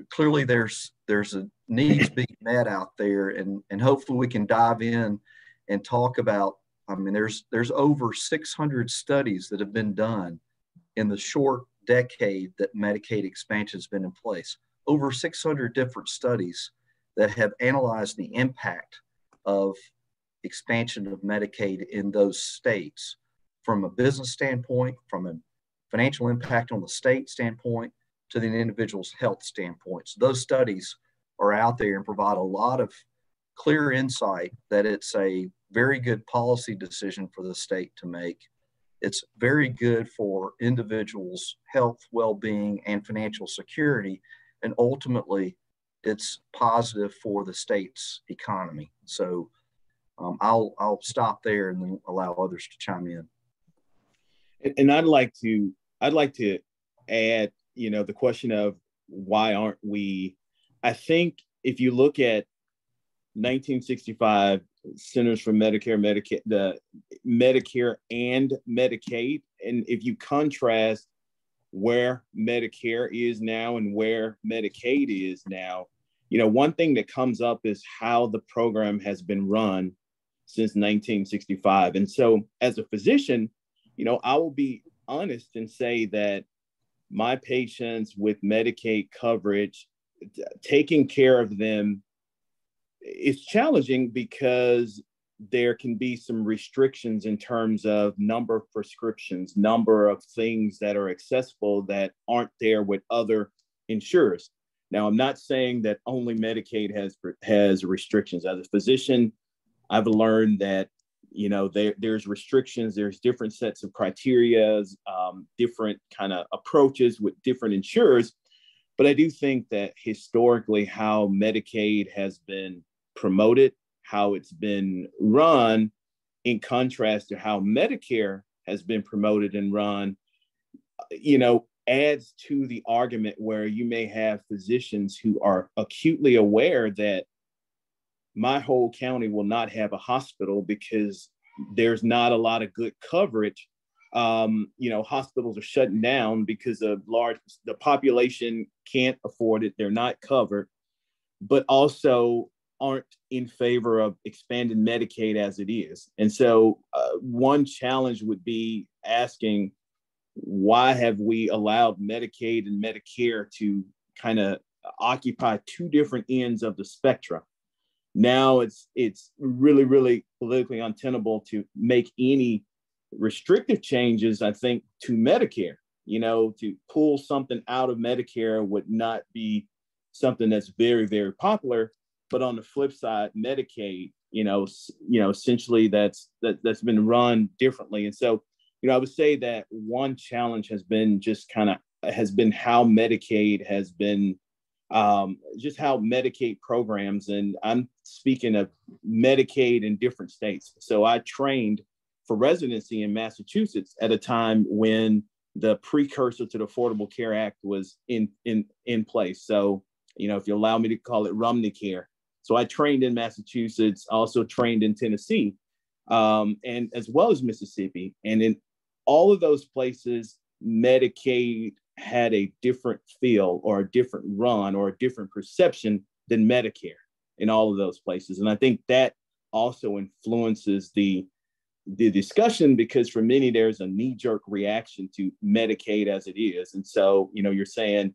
clearly there's there's a needs being met out there and, and hopefully we can dive in and talk about I mean there's there's over 600 studies that have been done in the short decade that Medicaid expansion has been in place over 600 different studies that have analyzed the impact of expansion of Medicaid in those states from a business standpoint, from a financial impact on the state standpoint, to the individual's health standpoint. So those studies are out there and provide a lot of clear insight that it's a very good policy decision for the state to make. It's very good for individuals' health, well being, and financial security and ultimately it's positive for the state's economy. So um, I'll I'll stop there and then allow others to chime in. And, and I'd like to I'd like to add, you know, the question of why aren't we? I think if you look at 1965 Centers for Medicare, Medicaid, the Medicare and Medicaid, and if you contrast where Medicare is now and where Medicaid is now, you know, one thing that comes up is how the program has been run since 1965. And so, as a physician, you know, I will be honest and say that my patients with Medicaid coverage, taking care of them is challenging because there can be some restrictions in terms of number of prescriptions, number of things that are accessible that aren't there with other insurers. Now, I'm not saying that only Medicaid has has restrictions. As a physician, I've learned that you know there, there's restrictions. There's different sets of criterias, um, different kind of approaches with different insurers. But I do think that historically, how Medicaid has been promoted how it's been run in contrast to how Medicare has been promoted and run, you know, adds to the argument where you may have physicians who are acutely aware that my whole county will not have a hospital because there's not a lot of good coverage. Um, you know, hospitals are shutting down because of large, the population can't afford it, they're not covered. But also, aren't in favor of expanding Medicaid as it is. And so, uh, one challenge would be asking why have we allowed Medicaid and Medicare to kind of occupy two different ends of the spectrum? Now it's it's really really politically untenable to make any restrictive changes. I think to Medicare, you know, to pull something out of Medicare would not be something that's very very popular but on the flip side, Medicaid, you know, you know, essentially that's that that's been run differently. And so, you know, I would say that one challenge has been just kind of has been how Medicaid has been um, just how Medicaid programs, and I'm speaking of Medicaid in different states. So I trained for residency in Massachusetts at a time when the precursor to the Affordable Care Act was in in in place. So you know, if you allow me to call it Romney Care, so I trained in Massachusetts, also trained in Tennessee, um, and as well as Mississippi. And in all of those places, Medicaid had a different feel or a different run or a different perception than Medicare in all of those places. And I think that also influences the the discussion because for many there's a knee-jerk reaction to Medicaid as it is. And so, you know, you're saying,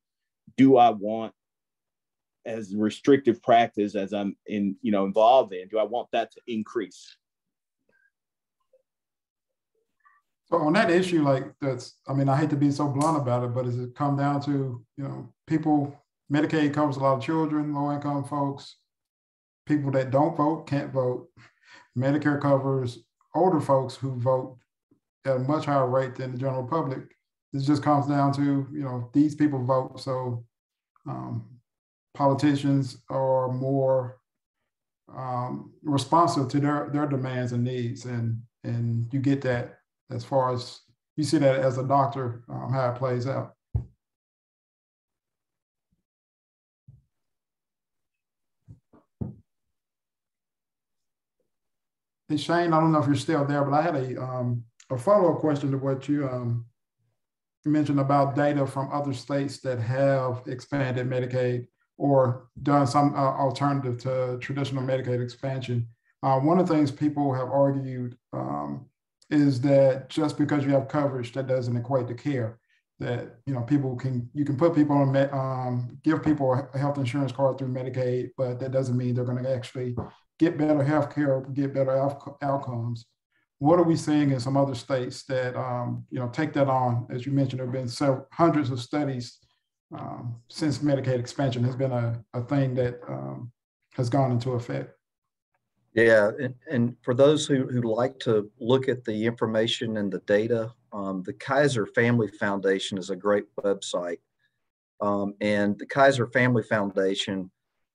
do I want as restrictive practice as I'm in, you know, involved in? Do I want that to increase? So on that issue, like that's, I mean, I hate to be so blunt about it, but does it come down to, you know, people, Medicaid covers a lot of children, low income folks, people that don't vote can't vote. Medicare covers older folks who vote at a much higher rate than the general public. This just comes down to, you know, these people vote. So um, politicians are more um, responsive to their, their demands and needs. And, and you get that as far as you see that as a doctor, um, how it plays out. Hey Shane, I don't know if you're still there, but I had a, um, a follow-up question to what you um, mentioned about data from other states that have expanded Medicaid or done some uh, alternative to traditional Medicaid expansion. Uh, one of the things people have argued um, is that just because you have coverage, that doesn't equate to care. That you know people can you can put people on um, give people a health insurance card through Medicaid, but that doesn't mean they're going to actually get better health care, get better out- outcomes. What are we seeing in some other states that um, you know take that on? As you mentioned, there have been several hundreds of studies um, since Medicaid expansion has been a, a thing that um, has gone into effect. Yeah, and, and, for those who, who like to look at the information and the data, um, the Kaiser Family Foundation is a great website. Um, and the Kaiser Family Foundation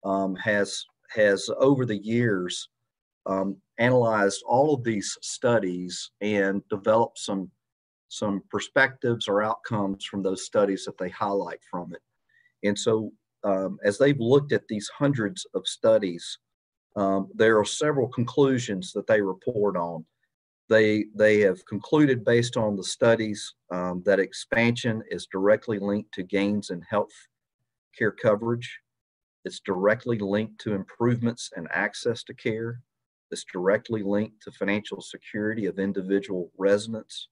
um, has, has over the years um, analyzed all of these studies and developed some some perspectives or outcomes from those studies that they highlight from it. And so, um, as they've looked at these hundreds of studies, um, there are several conclusions that they report on. They, they have concluded based on the studies um, that expansion is directly linked to gains in health care coverage. It's directly linked to improvements in access to care. It's directly linked to financial security of individual residents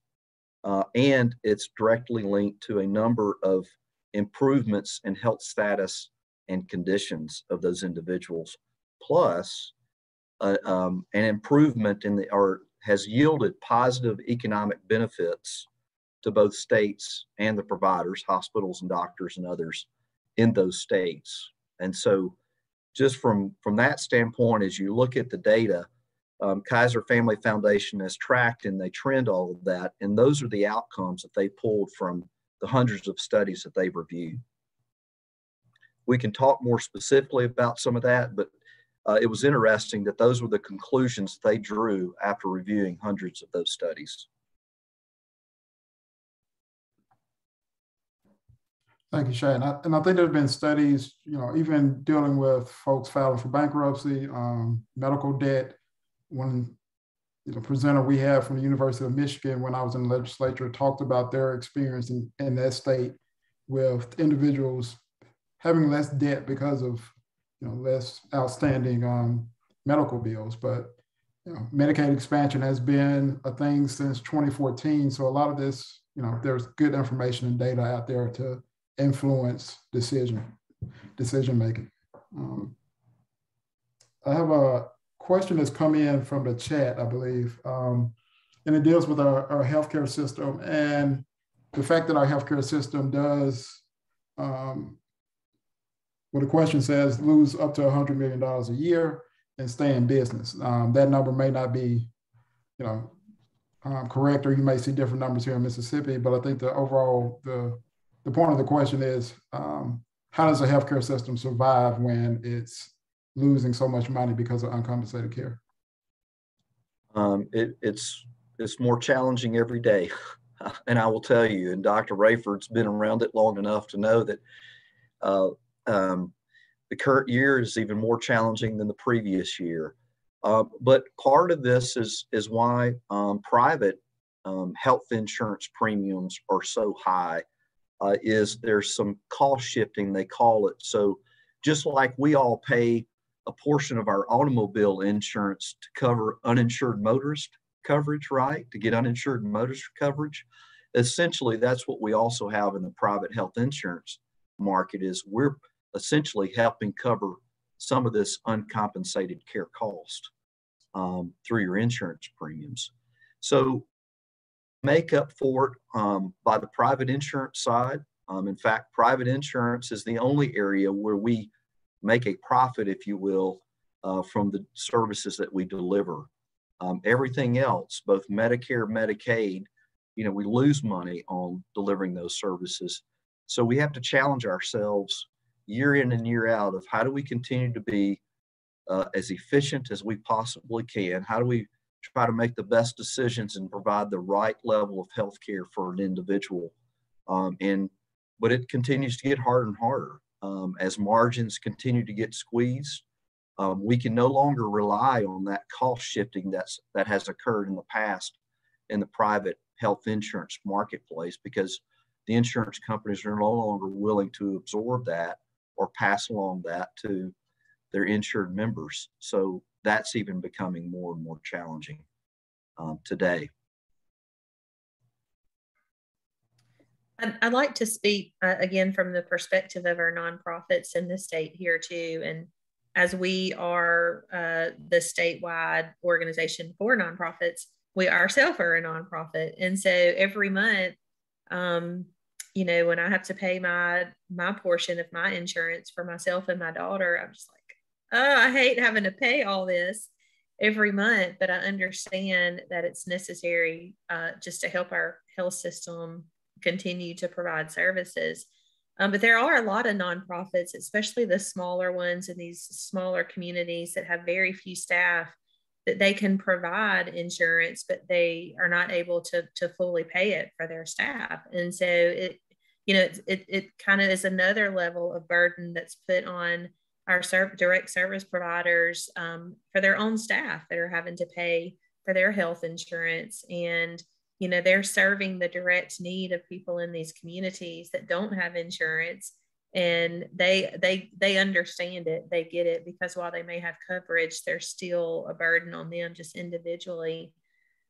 uh, and it's directly linked to a number of improvements in health status and conditions of those individuals. Plus, uh, um, an improvement in the or has yielded positive economic benefits to both states and the providers, hospitals and doctors and others in those states. And so, just from from that standpoint, as you look at the data, um, Kaiser Family Foundation has tracked and they trend all of that, and those are the outcomes that they pulled from the hundreds of studies that they've reviewed. We can talk more specifically about some of that, but uh, it was interesting that those were the conclusions they drew after reviewing hundreds of those studies. Thank you, Shane. I, and I think there have been studies, you know, even dealing with folks filing for bankruptcy, um, medical debt. One, you know, presenter we had from the University of Michigan when I was in the legislature talked about their experience in, in that state with individuals having less debt because of, you know, less outstanding um, medical bills. But you know, Medicaid expansion has been a thing since 2014. So a lot of this, you know, there's good information and data out there to influence decision decision making. Um, I have a question that's come in from the chat, I believe, um, and it deals with our, our healthcare system and the fact that our healthcare system does, um, well, the question says, lose up to $100 million a year and stay in business. Um, that number may not be, you know, um, correct, or you may see different numbers here in Mississippi, but I think the overall, the the point of the question is um, how does a healthcare system survive when it's losing so much money because of uncompensated care? Um, it, it's it's more challenging every day, and I will tell you. And Dr. Rayford's been around it long enough to know that uh, um, the current year is even more challenging than the previous year. Uh, but part of this is is why um, private um, health insurance premiums are so high uh, is there's some cost shifting, they call it. So just like we all pay a portion of our automobile insurance to cover uninsured motorist coverage, right? To get uninsured motorist coverage. Essentially, that's what we also have in the private health insurance market is we're essentially helping cover some of this uncompensated care cost um, through your insurance premiums. So make up for it um, by the private insurance side. Um, in fact, private insurance is the only area where we make a profit, if you will, uh, from the services that we deliver. Um, everything else, both Medicare, Medicaid, you know, we lose money on delivering those services. So we have to challenge ourselves year in and year out of how do we continue to be uh, as efficient as we possibly can? How do we try to make the best decisions and provide the right level of health care for an individual. Um, and but it continues to get harder and harder um, as margins continue to get squeezed. Um, we can no longer rely on that cost shifting that's that has occurred in the past in the private health insurance marketplace because the insurance companies are no longer willing to absorb that or pass along that to their insured members. So that's even becoming more and more challenging um, today. I'd, like to speak uh, again from the perspective of our nonprofits in the state here too. And as we are uh, the statewide organization for nonprofits, we ourselves are a nonprofit. And so every month, um, you know, when I have to pay my my portion of my insurance for myself and my daughter, I'm just like, oh, I hate having to pay all this every month, but I understand that it's necessary uh, just to help our health system continue to provide services. Um, but there are a lot of nonprofits, especially the smaller ones in these smaller communities that have very few staff that they can provide insurance, but they are not able to, to fully pay it for their staff. And so it, you know, it, it, it kind of is another level of burden that's put on our direct service providers um, for their own staff that are having to pay for their health insurance and you know they're serving the direct need of people in these communities that don't have insurance. And they they they understand it. They get it because while they may have coverage there's still a burden on them just individually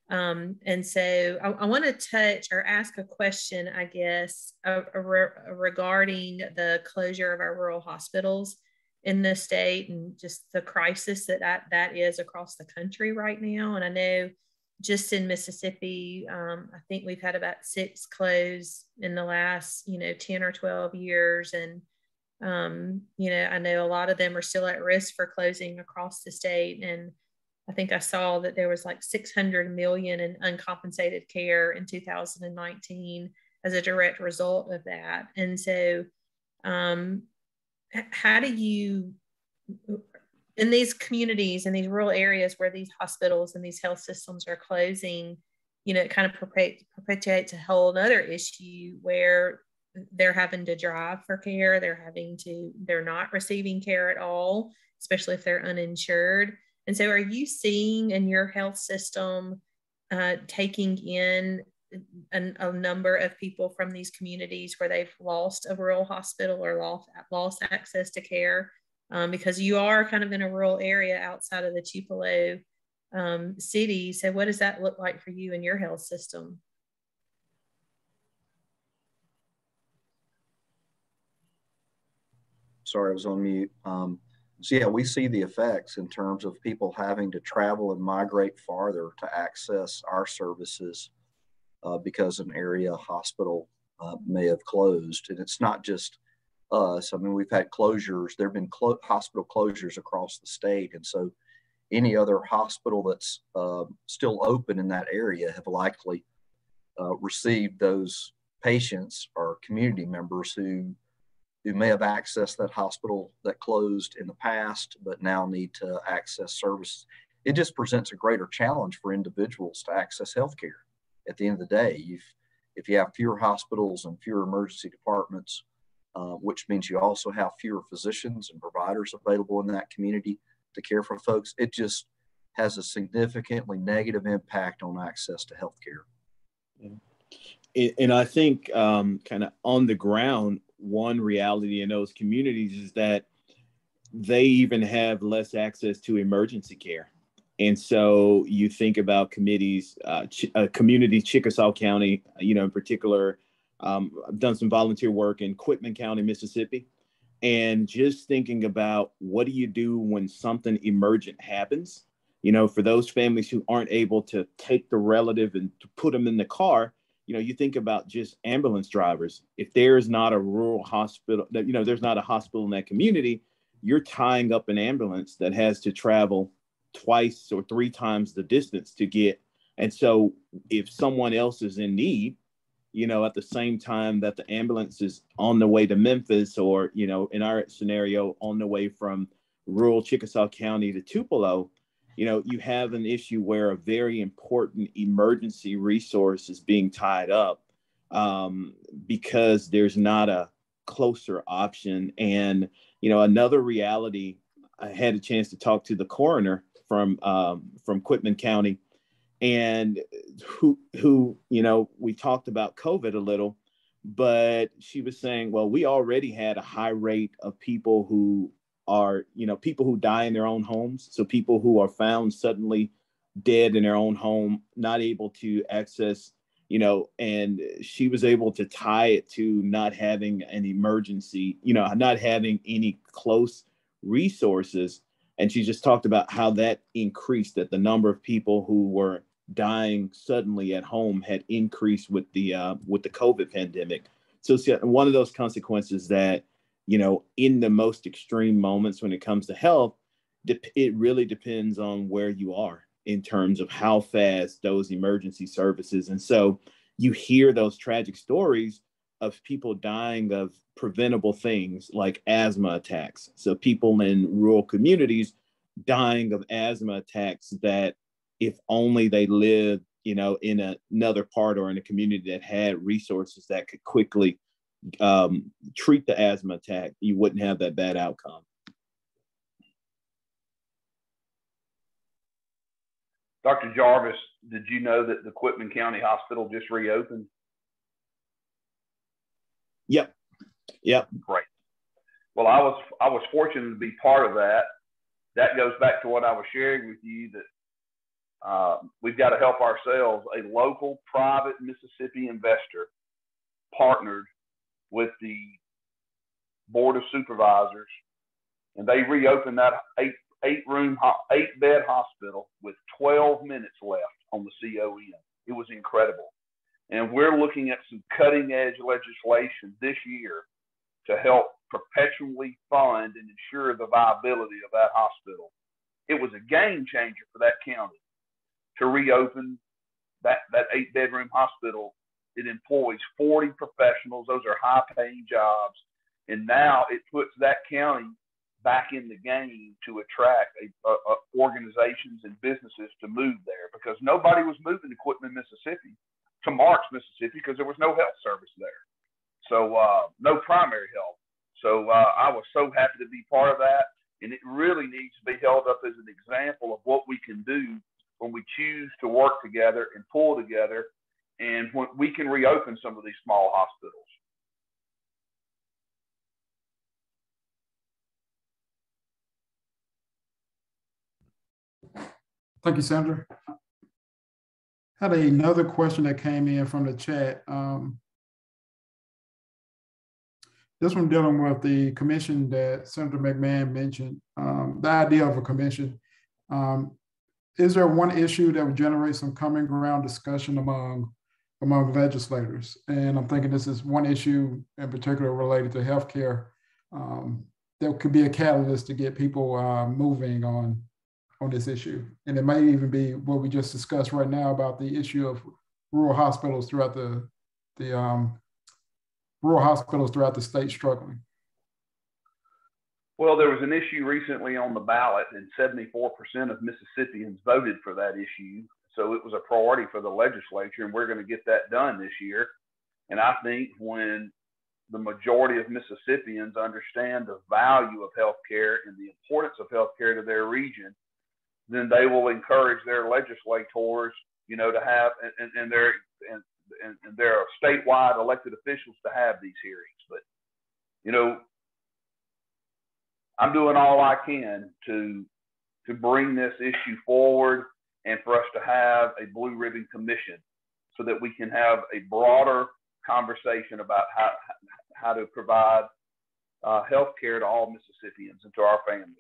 um, and so I, I want to touch or ask a question, I guess, re- regarding the closure of our rural hospitals in the state and just the crisis that, that that is across the country right now. And I know just in Mississippi, um, I think we've had about six close in the last, you know, 10 or 12 years. And, um, you know, I know a lot of them are still at risk for closing across the state. And I think I saw that there was like 600 million in uncompensated care in 2019 as a direct result of that. And so, um, how do you in these communities in these rural areas where these hospitals and these health systems are closing you know it kind of perpetuates a whole other issue where they're having to drive for care they're having to they're not receiving care at all especially if they're uninsured and so are you seeing in your health system uh, taking in a, a, number of people from these communities where they've lost a rural hospital or lost, lost access to care um, because you are kind of in a rural area outside of the Tupelo um, city. So, what does that look like for you in your health system? Sorry, I was on mute. Um, so, yeah, we see the effects in terms of people having to travel and migrate farther to access our services uh, because an area hospital uh, may have closed. And it's not just us. I mean, we've had closures. There have been clo- hospital closures across the state, and so any other hospital that's uh, still open in that area have likely uh, received those patients or community members who who may have accessed that hospital that closed in the past, but now need to access services. It just presents a greater challenge for individuals to access healthcare. At the end of the day, if if you have fewer hospitals and fewer emergency departments, uh, which means you also have fewer physicians and providers available in that community to care for folks. It just has a significantly negative impact on access to healthcare. Yeah. And I think, um, kind of on the ground, one reality in those communities is that they even have less access to emergency care. And so you think about committees, uh, ch- uh, community, Chickasaw County, you know, in particular, um, I've done some volunteer work in Quitman County, Mississippi, and just thinking about what do you do when something emergent happens? You know, for those families who aren't able to take the relative and to put them in the car, you know, you think about just ambulance drivers. If there's not a rural hospital, that you know, there's not a hospital in that community, you're tying up an ambulance that has to travel twice or three times the distance to get. And so, if someone else is in need, you know, at the same time that the ambulance is on the way to Memphis, or, you know, in our scenario, on the way from rural Chickasaw County to Tupelo, you know, you have an issue where a very important emergency resource is being tied up um, because there's not a closer option. And, you know, another reality, I had a chance to talk to the coroner from um, from Quitman County and who who you know we talked about covid a little but she was saying well we already had a high rate of people who are you know people who die in their own homes so people who are found suddenly dead in their own home not able to access you know and she was able to tie it to not having an emergency you know not having any close resources and she just talked about how that increased that the number of people who were dying suddenly at home had increased with the uh, with the COVID pandemic. So one of those consequences that you know in the most extreme moments when it comes to health, it really depends on where you are in terms of how fast those emergency services. And so you hear those tragic stories of people dying of preventable things like asthma attacks. So people in rural communities dying of asthma attacks that if only they lived, you know, in a, another part or in a community that had resources that could quickly um, treat the asthma attack, you wouldn't have that bad outcome. Dr. Jarvis, did you know that the Quitman County Hospital just reopened? Yep. Yep. Great. Well, I was I was fortunate to be part of that. That goes back to what I was sharing with you that uh, we've got to help ourselves. A local private Mississippi investor partnered with the Board of Supervisors and they reopened that eight eight room eight bed hospital with 12 minutes left on the CON. It was incredible, and we're looking at some cutting edge legislation this year to help perpetually fund and ensure the viability of that hospital. It was a game changer for that county to reopen that, that eight bedroom hospital. It employs 40 professionals. Those are high paying jobs. And now it puts that county back in the game to attract a, a, a organizations and businesses to move there because nobody was moving to Quitman, Mississippi to Marks, Mississippi because there was no health service there. So uh, no primary health. So uh, I was so happy to be part of that. And it really needs to be held up as an example of what we can do when we choose to work together and pull together and when we can reopen some of these small hospitals. Thank you, Senator. Had another question that came in from the chat. Um, this one dealing with the commission that Senator McMahon mentioned, um, the idea of a commission. Um, is there one issue that would generate some common ground discussion among among legislators? And I'm thinking this is one issue in particular related to healthcare um, that could be a catalyst to get people uh, moving on on this issue. And it might even be what we just discussed right now about the issue of rural hospitals throughout the the um, rural hospitals throughout the state struggling? Well, there was an issue recently on the ballot, and 74% of Mississippians voted for that issue. So it was a priority for the legislature, and we're going to get that done this year. And I think when the majority of Mississippians understand the value of healthcare and the importance of healthcare to their region, then they will encourage their legislators, you know, to have and, and, their and and, are statewide elected officials to have these hearings. But you know, I'm doing all I can to to bring this issue forward and for us to have a blue ribbon commission so that we can have a broader conversation about how how to provide uh, health care to all Mississippians and to our families.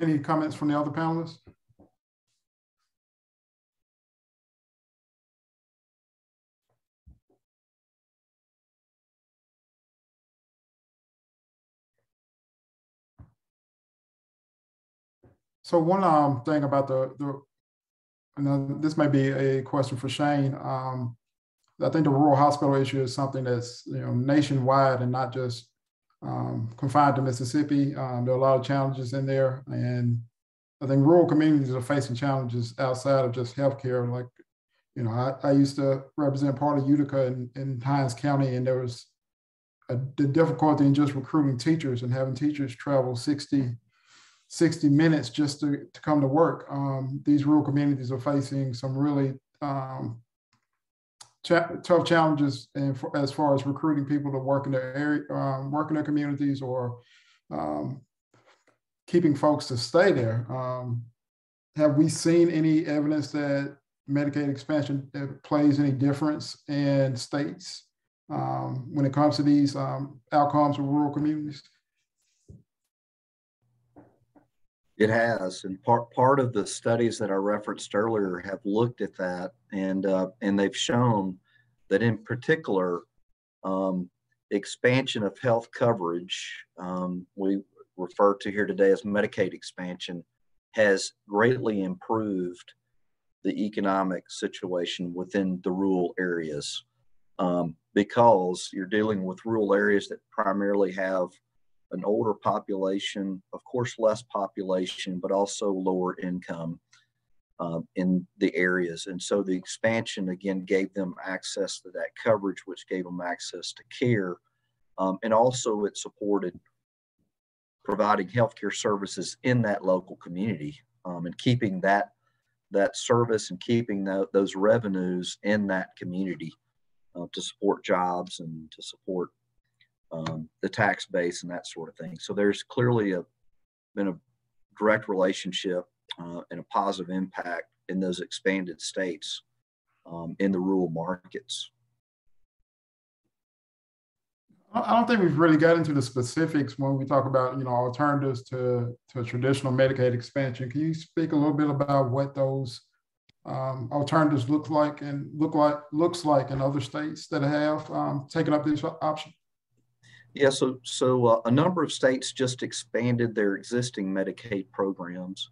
Any comments from the other panelists? So one um, thing about the, the and this may be a question for Shane. Um, I think the rural hospital issue is something that's you know nationwide and not just um, confined to Mississippi. Um, there are a lot of challenges in there, and I think rural communities are facing challenges outside of just healthcare. Like, you know, I, I used to represent part of Utica in, in Hinds County, and there was a, the difficulty in just recruiting teachers and having teachers travel 60, 60 minutes just to, to come to work. Um, these rural communities are facing some really um, tough challenges for, as far as recruiting people to work in their area, um, work in their communities, or um, keeping folks to stay there. Um, have we seen any evidence that Medicaid expansion uh, plays any difference in states um, when it comes to these outcomes for rural communities? It has, and part part of the studies that I referenced earlier have looked at that, and uh, and they've shown that in particular, um, expansion of health coverage, um, we refer to here today as Medicaid expansion, has greatly improved the economic situation within the rural areas. Um, because you're dealing with rural areas that primarily have an older population, of course, less population, but also lower income uh, in the areas. And so the expansion again gave them access to that coverage, which gave them access to care. Um, and also it supported providing healthcare services in that local community um, and keeping that that service and keeping the, those revenues in that community uh, to support jobs and to support um, the tax base and that sort of thing. So there's clearly a, been a direct relationship uh, and a positive impact in those expanded states um, in the rural markets. I don't think we've really got into the specifics when we talk about, you know, alternatives to, to traditional Medicaid expansion. Can you speak a little bit about what those um, alternatives look like and look like looks like in other states that have um, taken up this option? Yeah, so so uh, a number of states just expanded their existing Medicaid programs,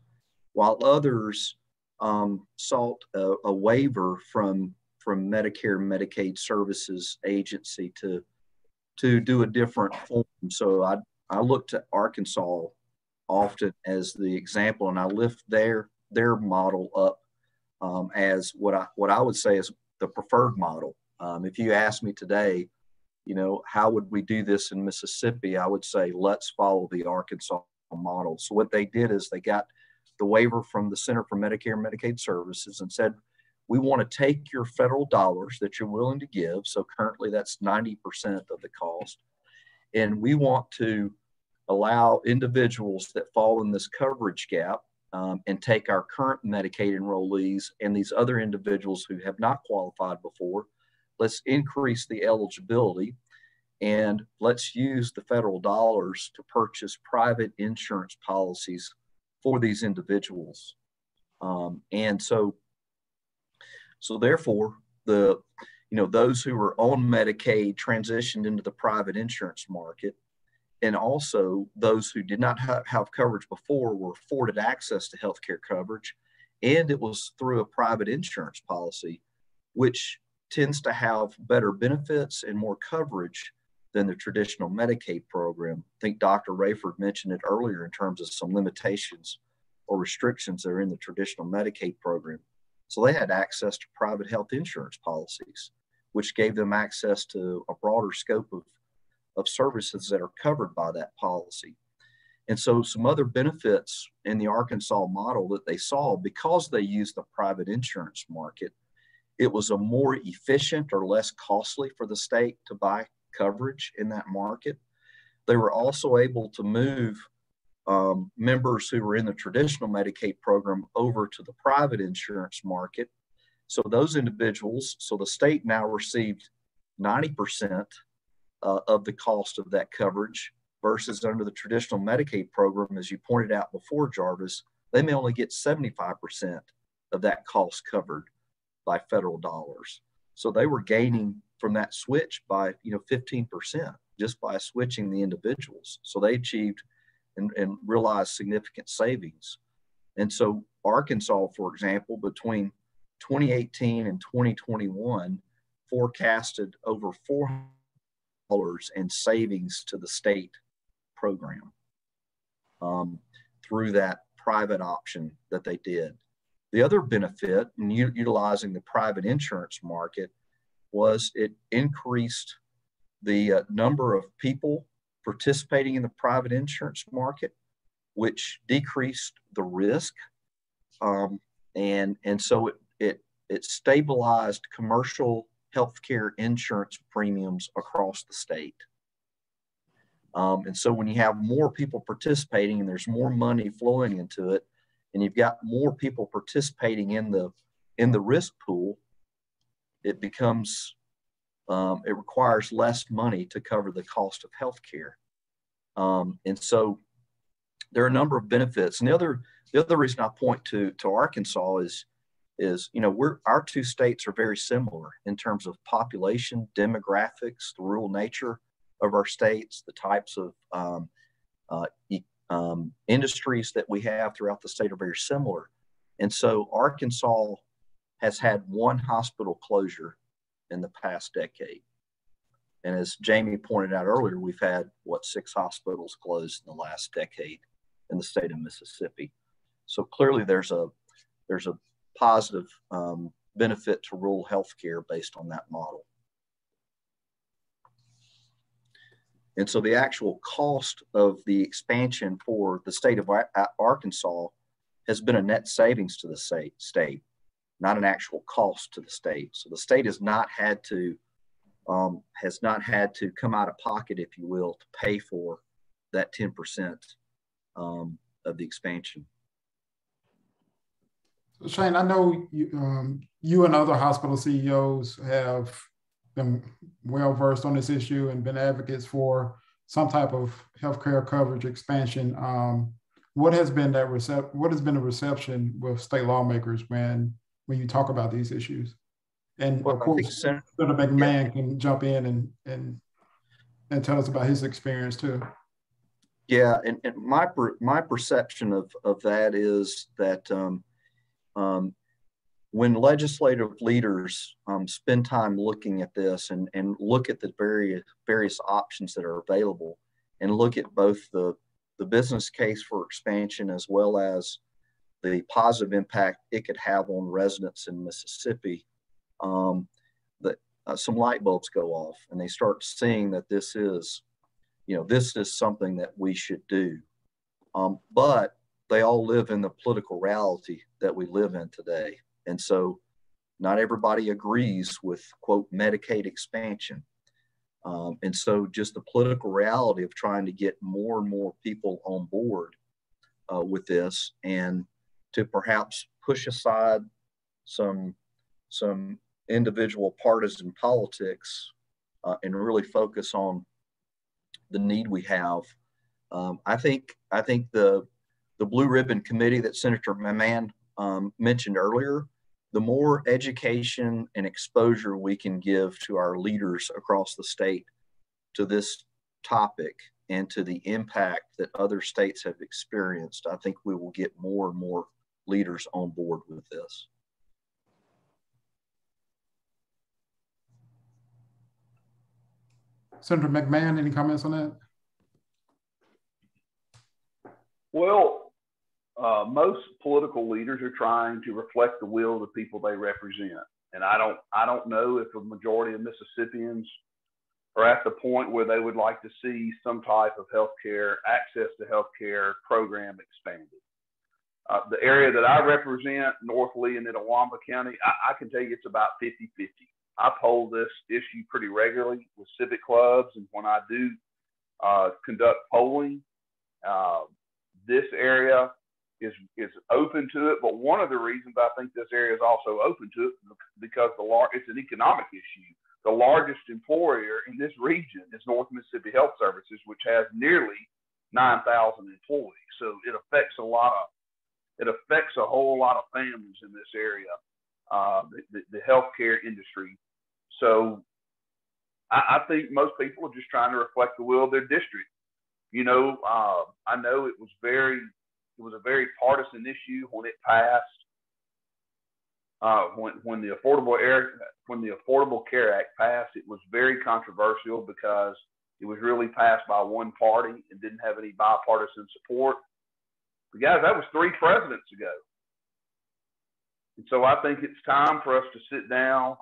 while others um, sought a, a, waiver from from Medicare Medicaid Services Agency to to do a different form. So I I looked at Arkansas often as the example, and I lift their their model up um, as what I what I would say is the preferred model. Um, if you ask me today, you know, how would we do this in Mississippi? I would say let's follow the Arkansas model. So what they did is they got the waiver from the Center for Medicare and Medicaid Services and said, we want to take your federal dollars that you're willing to give. So currently that's 90% of the cost. And we want to allow individuals that fall in this coverage gap um, and take our current Medicaid enrollees and these other individuals who have not qualified before let's increase the eligibility and let's use the federal dollars to purchase private insurance policies for these individuals. Um, and so, so therefore, the you know those who were on Medicaid transitioned into the private insurance market, and also those who did not ha- have coverage before were afforded access to health care coverage, and it was through a private insurance policy, which tends to have better benefits and more coverage than the traditional Medicaid program. I think Dr. Rayford mentioned it earlier in terms of some limitations or restrictions that are in the traditional Medicaid program. So they had access to private health insurance policies, which gave them access to a broader scope of, of services that are covered by that policy. And so, some other benefits in the Arkansas model that they saw because they used the private insurance market it was a more efficient or less costly for the state to buy coverage in that market. They were also able to move um, members who were in the traditional Medicaid program over to the private insurance market. So those individuals, so the state now received 90% uh, of the cost of that coverage versus under the traditional Medicaid program, as you pointed out before, Jarvis, they may only get 75% of that cost covered by federal dollars. So they were gaining from that switch by you know 15% just by switching the individuals. So they achieved and, and realized significant savings. And so Arkansas, for example, between 2018 and 2021 forecasted over $400 in savings to the state program um, through that private option that they did. The other benefit in u- utilizing the private insurance market was it increased the uh, number of people participating in the private insurance market, which decreased the risk. Um, and, and so it, it, it stabilized commercial healthcare insurance premiums across the state. Um, and so when you have more people participating and there's more money flowing into it, and you've got more people participating in the in the risk pool, it becomes um, it requires less money to cover the cost of healthcare. Um, and so there are a number of benefits. And the other the other reason I point to to Arkansas is is you know we're our two states are very similar in terms of population, demographics, the rural nature of our states, the types of um, uh, um, industries that we have throughout the state are very similar. And so Arkansas has had one hospital closure in the past decade. And as Jamie pointed out earlier, we've had what six hospitals closed in the last decade in the state of Mississippi. So clearly, there's a there's a positive um, benefit to rural healthcare based on that model. And so the actual cost of the expansion for the state of Arkansas has been a net savings to the state, not an actual cost to the state. So the state has not had to um, has not had to come out of pocket, if you will, to pay for that 10% um, of the expansion. So Shane, I know you, um, you and other hospital CEOs have been well versed on this issue and been advocates for some type of healthcare coverage expansion. Um, what has been that recept- What has been the reception with state lawmakers when when you talk about these issues? And well, of course, Senator McMahon yeah. can jump in and and and tell us about his experience too. Yeah, and, and my per, my perception of of that is that um, um, when legislative leaders um, spend time looking at this and, and look at the various various options that are available and look at both the the business case for expansion as well as the positive impact it could have on residents in Mississippi, um, that uh, some light bulbs go off and they start seeing that this is, you know, this is something that we should do. Um, but they all live in the political reality that we live in today. And so not everybody agrees with, quote, Medicaid expansion. Um, and so just the political reality of trying to get more and more people on board uh, with this and to perhaps push aside some, some individual partisan politics uh, and really focus on the need we have. Um, I think I think the the blue ribbon committee that Senator McMahon um, mentioned earlier the more education and exposure we can give to our leaders across the state to this topic and to the impact that other states have experienced, I think we will get more and more leaders on board with this. Senator McMahon, any comments on that? Well, uh, most political leaders are trying to reflect the will of the people they represent. And I don't, I don't know if a majority of Mississippians are at the point where they would like to see some type of health care, access to health care program expanded. Uh, the area that I represent, North Lee and Itawamba County, I, I can tell you it's about 50 50. I poll this issue pretty regularly with civic clubs, and when I do uh, conduct polling, uh, this area is is open to it. But one of the reasons I think this area is also open to it because the lar- it's an economic issue. The largest employer in this region is North Mississippi Health Services, which has nearly 9,000 employees. So it affects a lot of it affects a whole lot of families in this area, uh, the, the, healthcare industry. So I, I think most people are just trying to reflect the will of their district. You know, uh, I know it was very it was a very partisan issue when it passed. Uh, when when the Affordable Air when the Affordable Care Act passed, it was very controversial because it was really passed by one party and didn't have any bipartisan support. But guys, that was three presidents ago. And so I think it's time for us to sit down.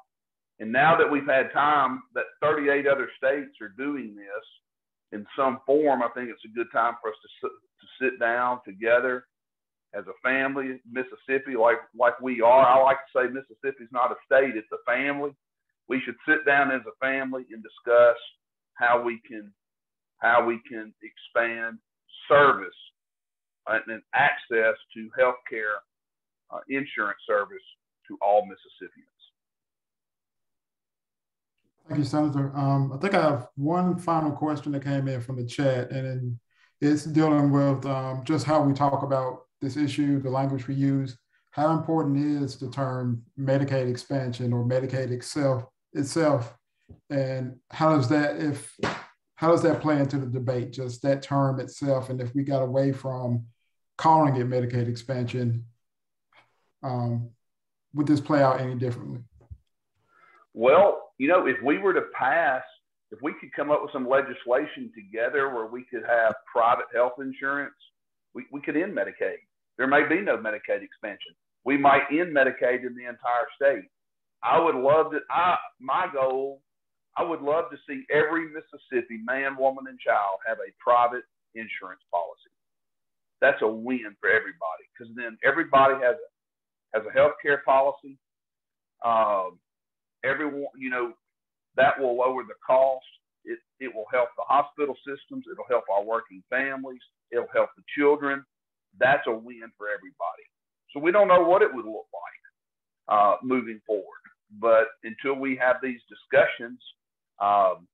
And now that we've had time that 38 other states are doing this in some form, I think it's a good time for us to to sit down together as a family, Mississippi, like like we are. I like to say Mississippi's not a state; it's a family. We should sit down as a family and discuss how we can how we can expand service and access to healthcare uh, insurance service to all Mississippians. Thank you, Senator. Um, I think I have one final question that came in from the chat, and it's dealing with um, just how we talk about this issue, the language we use. How important is the term Medicaid expansion or Medicaid itself, itself, and how does that if how does that play into the debate? Just that term itself, and if we got away from calling it Medicaid expansion, um, would this play out any differently? Well, you know, if we were to pass if we could come up with some legislation together where we could have private health insurance, we, we could end Medicaid. There may be no Medicaid expansion. We might end Medicaid in the entire state. I would love to, I, my goal, I would love to see every Mississippi man, woman, and child have a private insurance policy. That's a win for everybody because then everybody has a, has a health care policy. Um, everyone, you know, that will lower the cost. It, it will help the hospital systems. It'll help our working families. It'll help the children. That's a win for everybody. So we don't know what it would look like uh, moving forward. but until we have these discussions, um,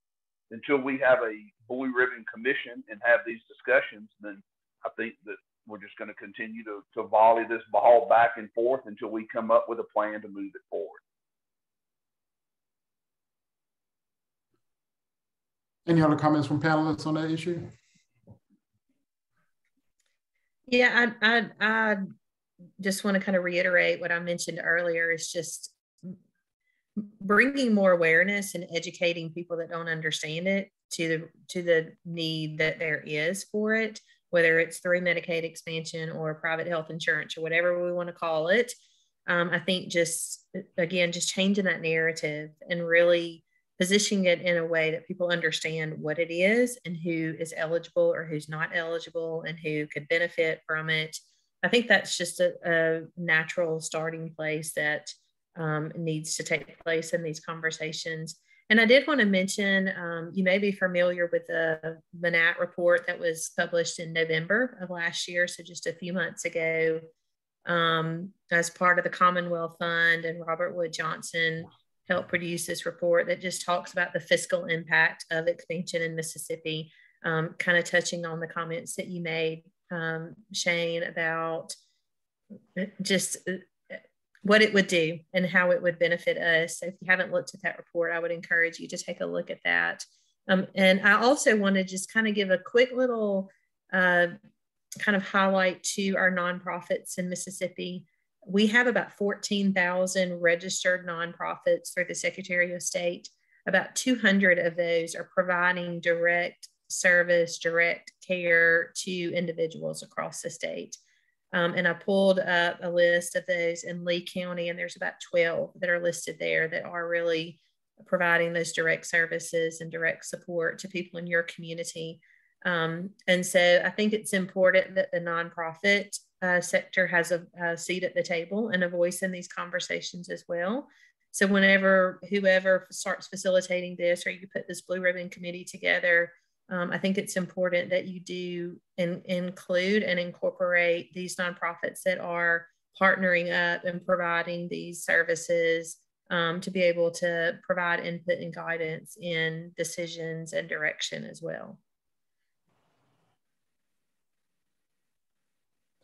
until we have a blue ribbon commission and have these discussions, then I think that we're just going to continue to, to volley this ball back and forth until we come up with a plan to move it forward. Any other comments from panelists on that issue? Yeah, I, I, I just want to kind of reiterate what I mentioned earlier is just bringing more awareness and educating people that don't understand it to the to the need that there is for it whether it's through medicaid expansion or private health insurance or whatever we want to call it um, i think just again just changing that narrative and really positioning it in a way that people understand what it is and who is eligible or who's not eligible and who could benefit from it i think that's just a, a natural starting place that um, needs to take place in these conversations. And I did want to mention, um, you may be familiar with the Manatt report that was published in November of last year, so just a few months ago, um, as part of the Commonwealth Fund, and Robert Wood Johnson helped produce this report that just talks about the fiscal impact of expansion in Mississippi, um, kind of touching on the comments that you made, um, Shane, about just what it would do and how it would benefit us. So if you haven't looked at that report, I would encourage you to take a look at that. Um, and I also want to just kind of give a quick little uh, kind of highlight to our nonprofits in Mississippi. We have about 14,000 registered nonprofits through the Secretary of State. About 200 of those are providing direct service, direct care to individuals across the state. Um, and I pulled up a list of those in Lee County, and there's about 12 that are listed there that are really providing those direct services and direct support to people in your community. Um, and so I think it's important that the nonprofit uh, sector has a, a, seat at the table and a voice in these conversations as well. So whenever whoever starts facilitating this or you put this blue ribbon committee together, um, I think it's important that you do in, include and incorporate these nonprofits that are partnering up and providing these services um, to be able to provide input and guidance in decisions and direction as well.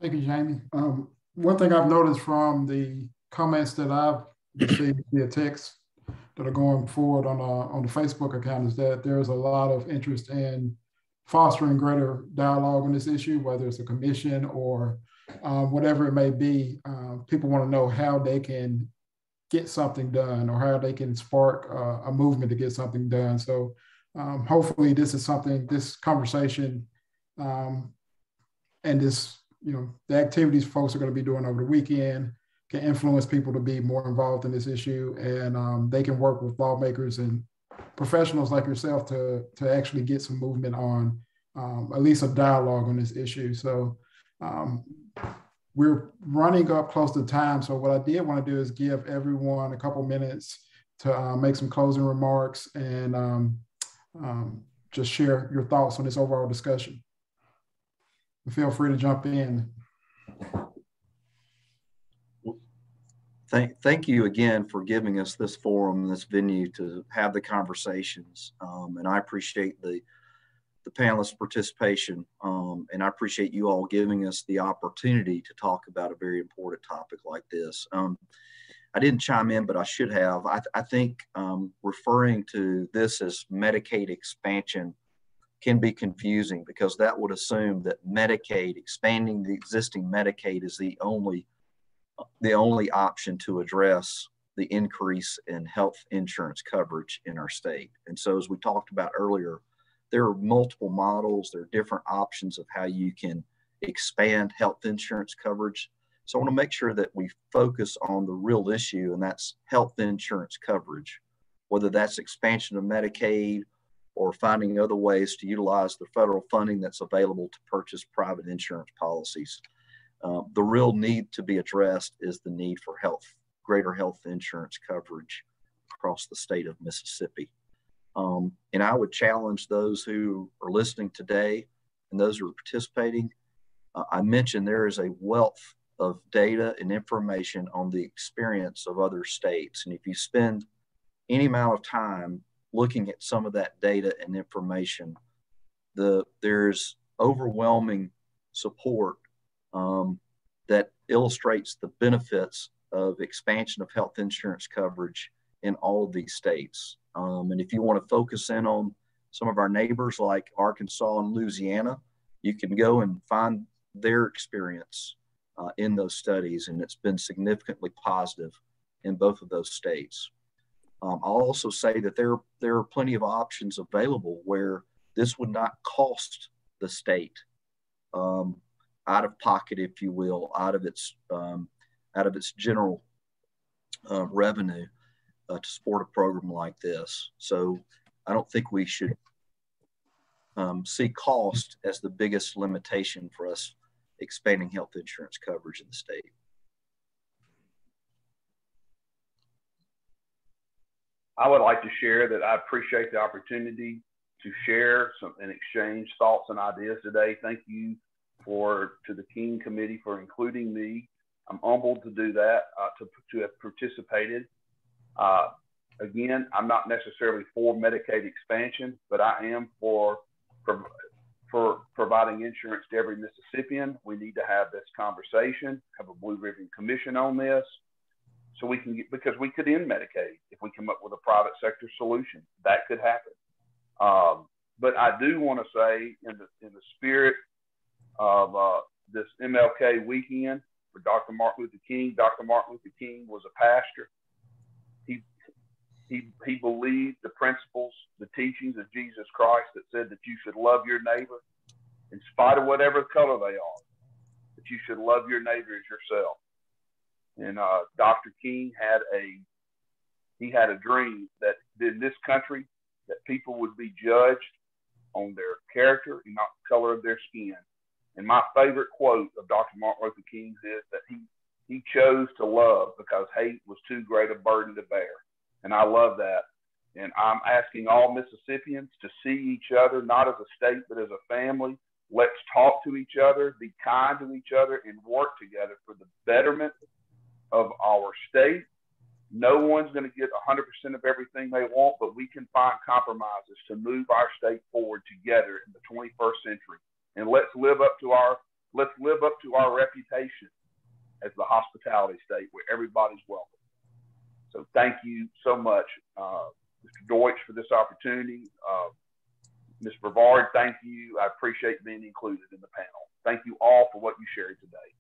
Thank you, Jamie. Um, one thing I've noticed from the comments that I've received via text that are going forward on uh, on the Facebook account is that there's a lot of interest in fostering greater dialogue on this issue, whether it's a commission or um, whatever it may be. Uh, people want to know how they can get something done or how they can spark uh, a movement to get something done. So um, hopefully this is something, this conversation um, and this, you know, the activities folks are going to be doing over the weekend can influence people to be more involved in this issue and um, they can work with lawmakers and professionals like yourself to, to actually get some movement on um, at least a dialogue on this issue. So um, we're running up close to time. So what I did want to do is give everyone a couple minutes to uh, make some closing remarks and um, um, just share your thoughts on this overall discussion. Feel free to jump in. thank, thank you again for giving us this forum, this venue to have the conversations. Um, and I appreciate the, the panelists' participation. Um, and I appreciate you all giving us the opportunity to talk about a very important topic like this. Um, I didn't chime in, but I should have. I, I think um, referring to this as Medicaid expansion can be confusing because that would assume that Medicaid, expanding the existing Medicaid, is the only the only option to address the increase in health insurance coverage in our state. And so, as we talked about earlier, there are multiple models, there are different options of how you can expand health insurance coverage. So, I want to make sure that we focus on the real issue, and that's health insurance coverage, whether that's expansion of Medicaid or finding other ways to utilize the federal funding that's available to purchase private insurance policies. Uh, the real need to be addressed is the need for health, greater health insurance coverage across the state of Mississippi. Um, and I would challenge those who are listening today and those who are participating. Uh, I mentioned there is a wealth of data and information on the experience of other states. And if you spend any amount of time looking at some of that data and information, the there's overwhelming support um, that illustrates the benefits of expansion of health insurance coverage in all of these states. Um, and if you want to focus in on some of our neighbors like Arkansas and Louisiana, you can go and find their experience uh, in those studies, and it's been significantly positive in both of those states. Um, I'll also say that there, there are plenty of options available where this would not cost the state um, out of pocket, if you will, out of its um, out of its general uh, revenue uh, to support a program like this. So I don't think we should um, see cost as the biggest limitation for us expanding health insurance coverage in the state. I would like to share that I appreciate the opportunity to share some and exchange thoughts and ideas today. Thank you for to the King Committee for including me. I'm humbled to do that, uh, to, to have participated. Uh, again, I'm not necessarily for Medicaid expansion, but I am for, for, for providing insurance to every Mississippian. We need to have this conversation, have a blue ribbon commission on this, so we can get because we could end Medicaid if we come up with a private sector solution. That could happen. Um, but I do want to say, in the in the spirit of uh, this MLK weekend for Dr. Martin Luther King, Dr. Martin Luther King was a pastor. He he he believed the principles, the teachings of Jesus Christ that said that you should love your neighbor in spite of whatever color they are. That you should love your neighbor as yourself. And uh, Dr. King had a he had a dream that in this country that people would be judged on their character and not the color of their skin. And my favorite quote of Dr. Martin Luther King's is that he he chose to love because hate was too great a burden to bear. And I love that. And I'm asking all Mississippians to see each other not as a state but as a family. Let's talk to each other, be kind to each other, and work together for the betterment of our state no one's going to get 100% of everything they want, but we can find compromises to move our state forward together in the 21st century. And let's live up to our let's live up to our reputation as the hospitality state where everybody's welcome. So thank you so much, uh, Mr. Dortch, for this opportunity. Uh, Ms. Brevard, thank you. I appreciate being included in the panel. Thank you all for what you shared today.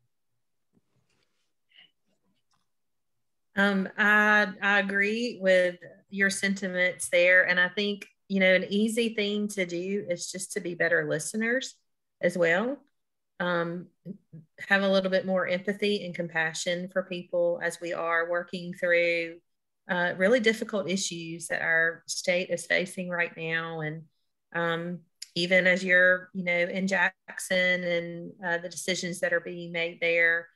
Um, I I agree with your sentiments there, and I think you know an easy thing to do is just to be better listeners as well. Um, have a little bit more empathy and compassion for people as we are working through uh, really difficult issues that our state is facing right now, and um, even as you're you know in Jackson and uh, the decisions that are being made there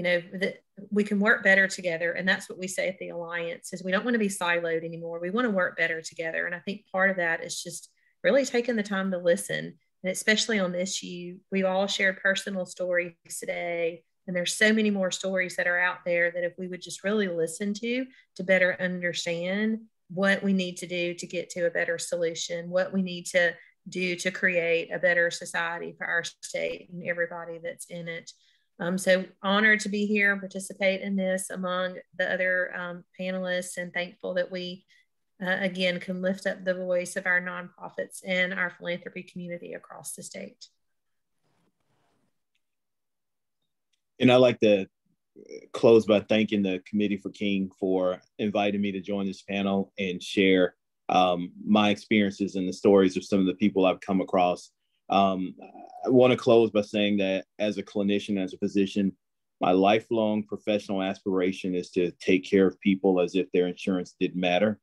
you know that we can work better together. And that's what we say at the alliance is we don't want to be siloed anymore. We want to work better together. And i think part of that is just really taking the time to listen. And especially on this issue we've all shared personal stories today. And there's so many more stories that are out there that if we would just really listen to to better understand what we need to do to get to a better solution what we need to do to create a better society for our state and everybody that's in it um, so honored to be here and participate in this among the other um, panelists and thankful that we, uh, again, can lift up the voice of our nonprofits and our philanthropy community across the state. And I'd like to close by thanking the Committee for King for inviting me to join this panel and share um, my experiences and the stories of some of the people I've come across um, I want to close by saying that as a clinician, as a physician, my lifelong professional aspiration is to take care of people as if their insurance didn't matter.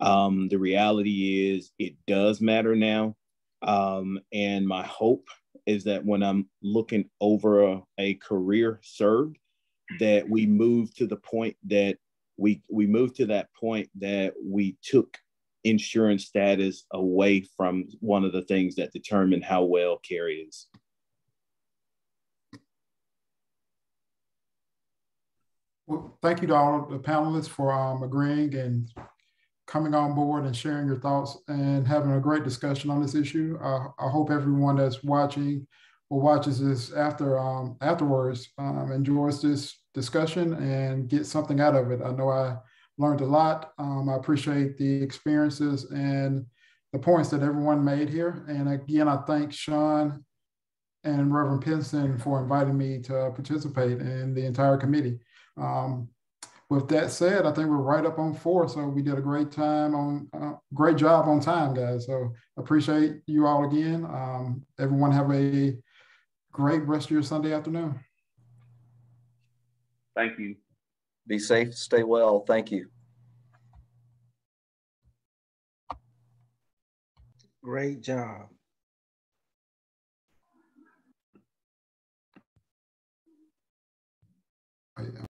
Um, the reality is, it does matter now. Um, and my hope is that when I'm looking over a, a career served, that we move to the point that we we move to that point that we took insurance status away from one of the things that determine how well care is. Well, thank you to all the panelists for um, agreeing and coming on board and sharing your thoughts and having a great discussion on this issue. Uh, I hope everyone that's watching or watches this after um, afterwards um, enjoys this discussion and get something out of it. I know I learned a lot. Um, I appreciate the experiences and the points that everyone made here. And again, I thank Sean and Reverend Pinson for inviting me to participate in the entire committee. Um, with that said, I think we're right up on four. So we did a great time on, uh, great job on time, guys. So appreciate you all again. Um, everyone have a great rest of your Sunday afternoon. Thank you. Be safe, stay well. Thank you. Great job. Uh,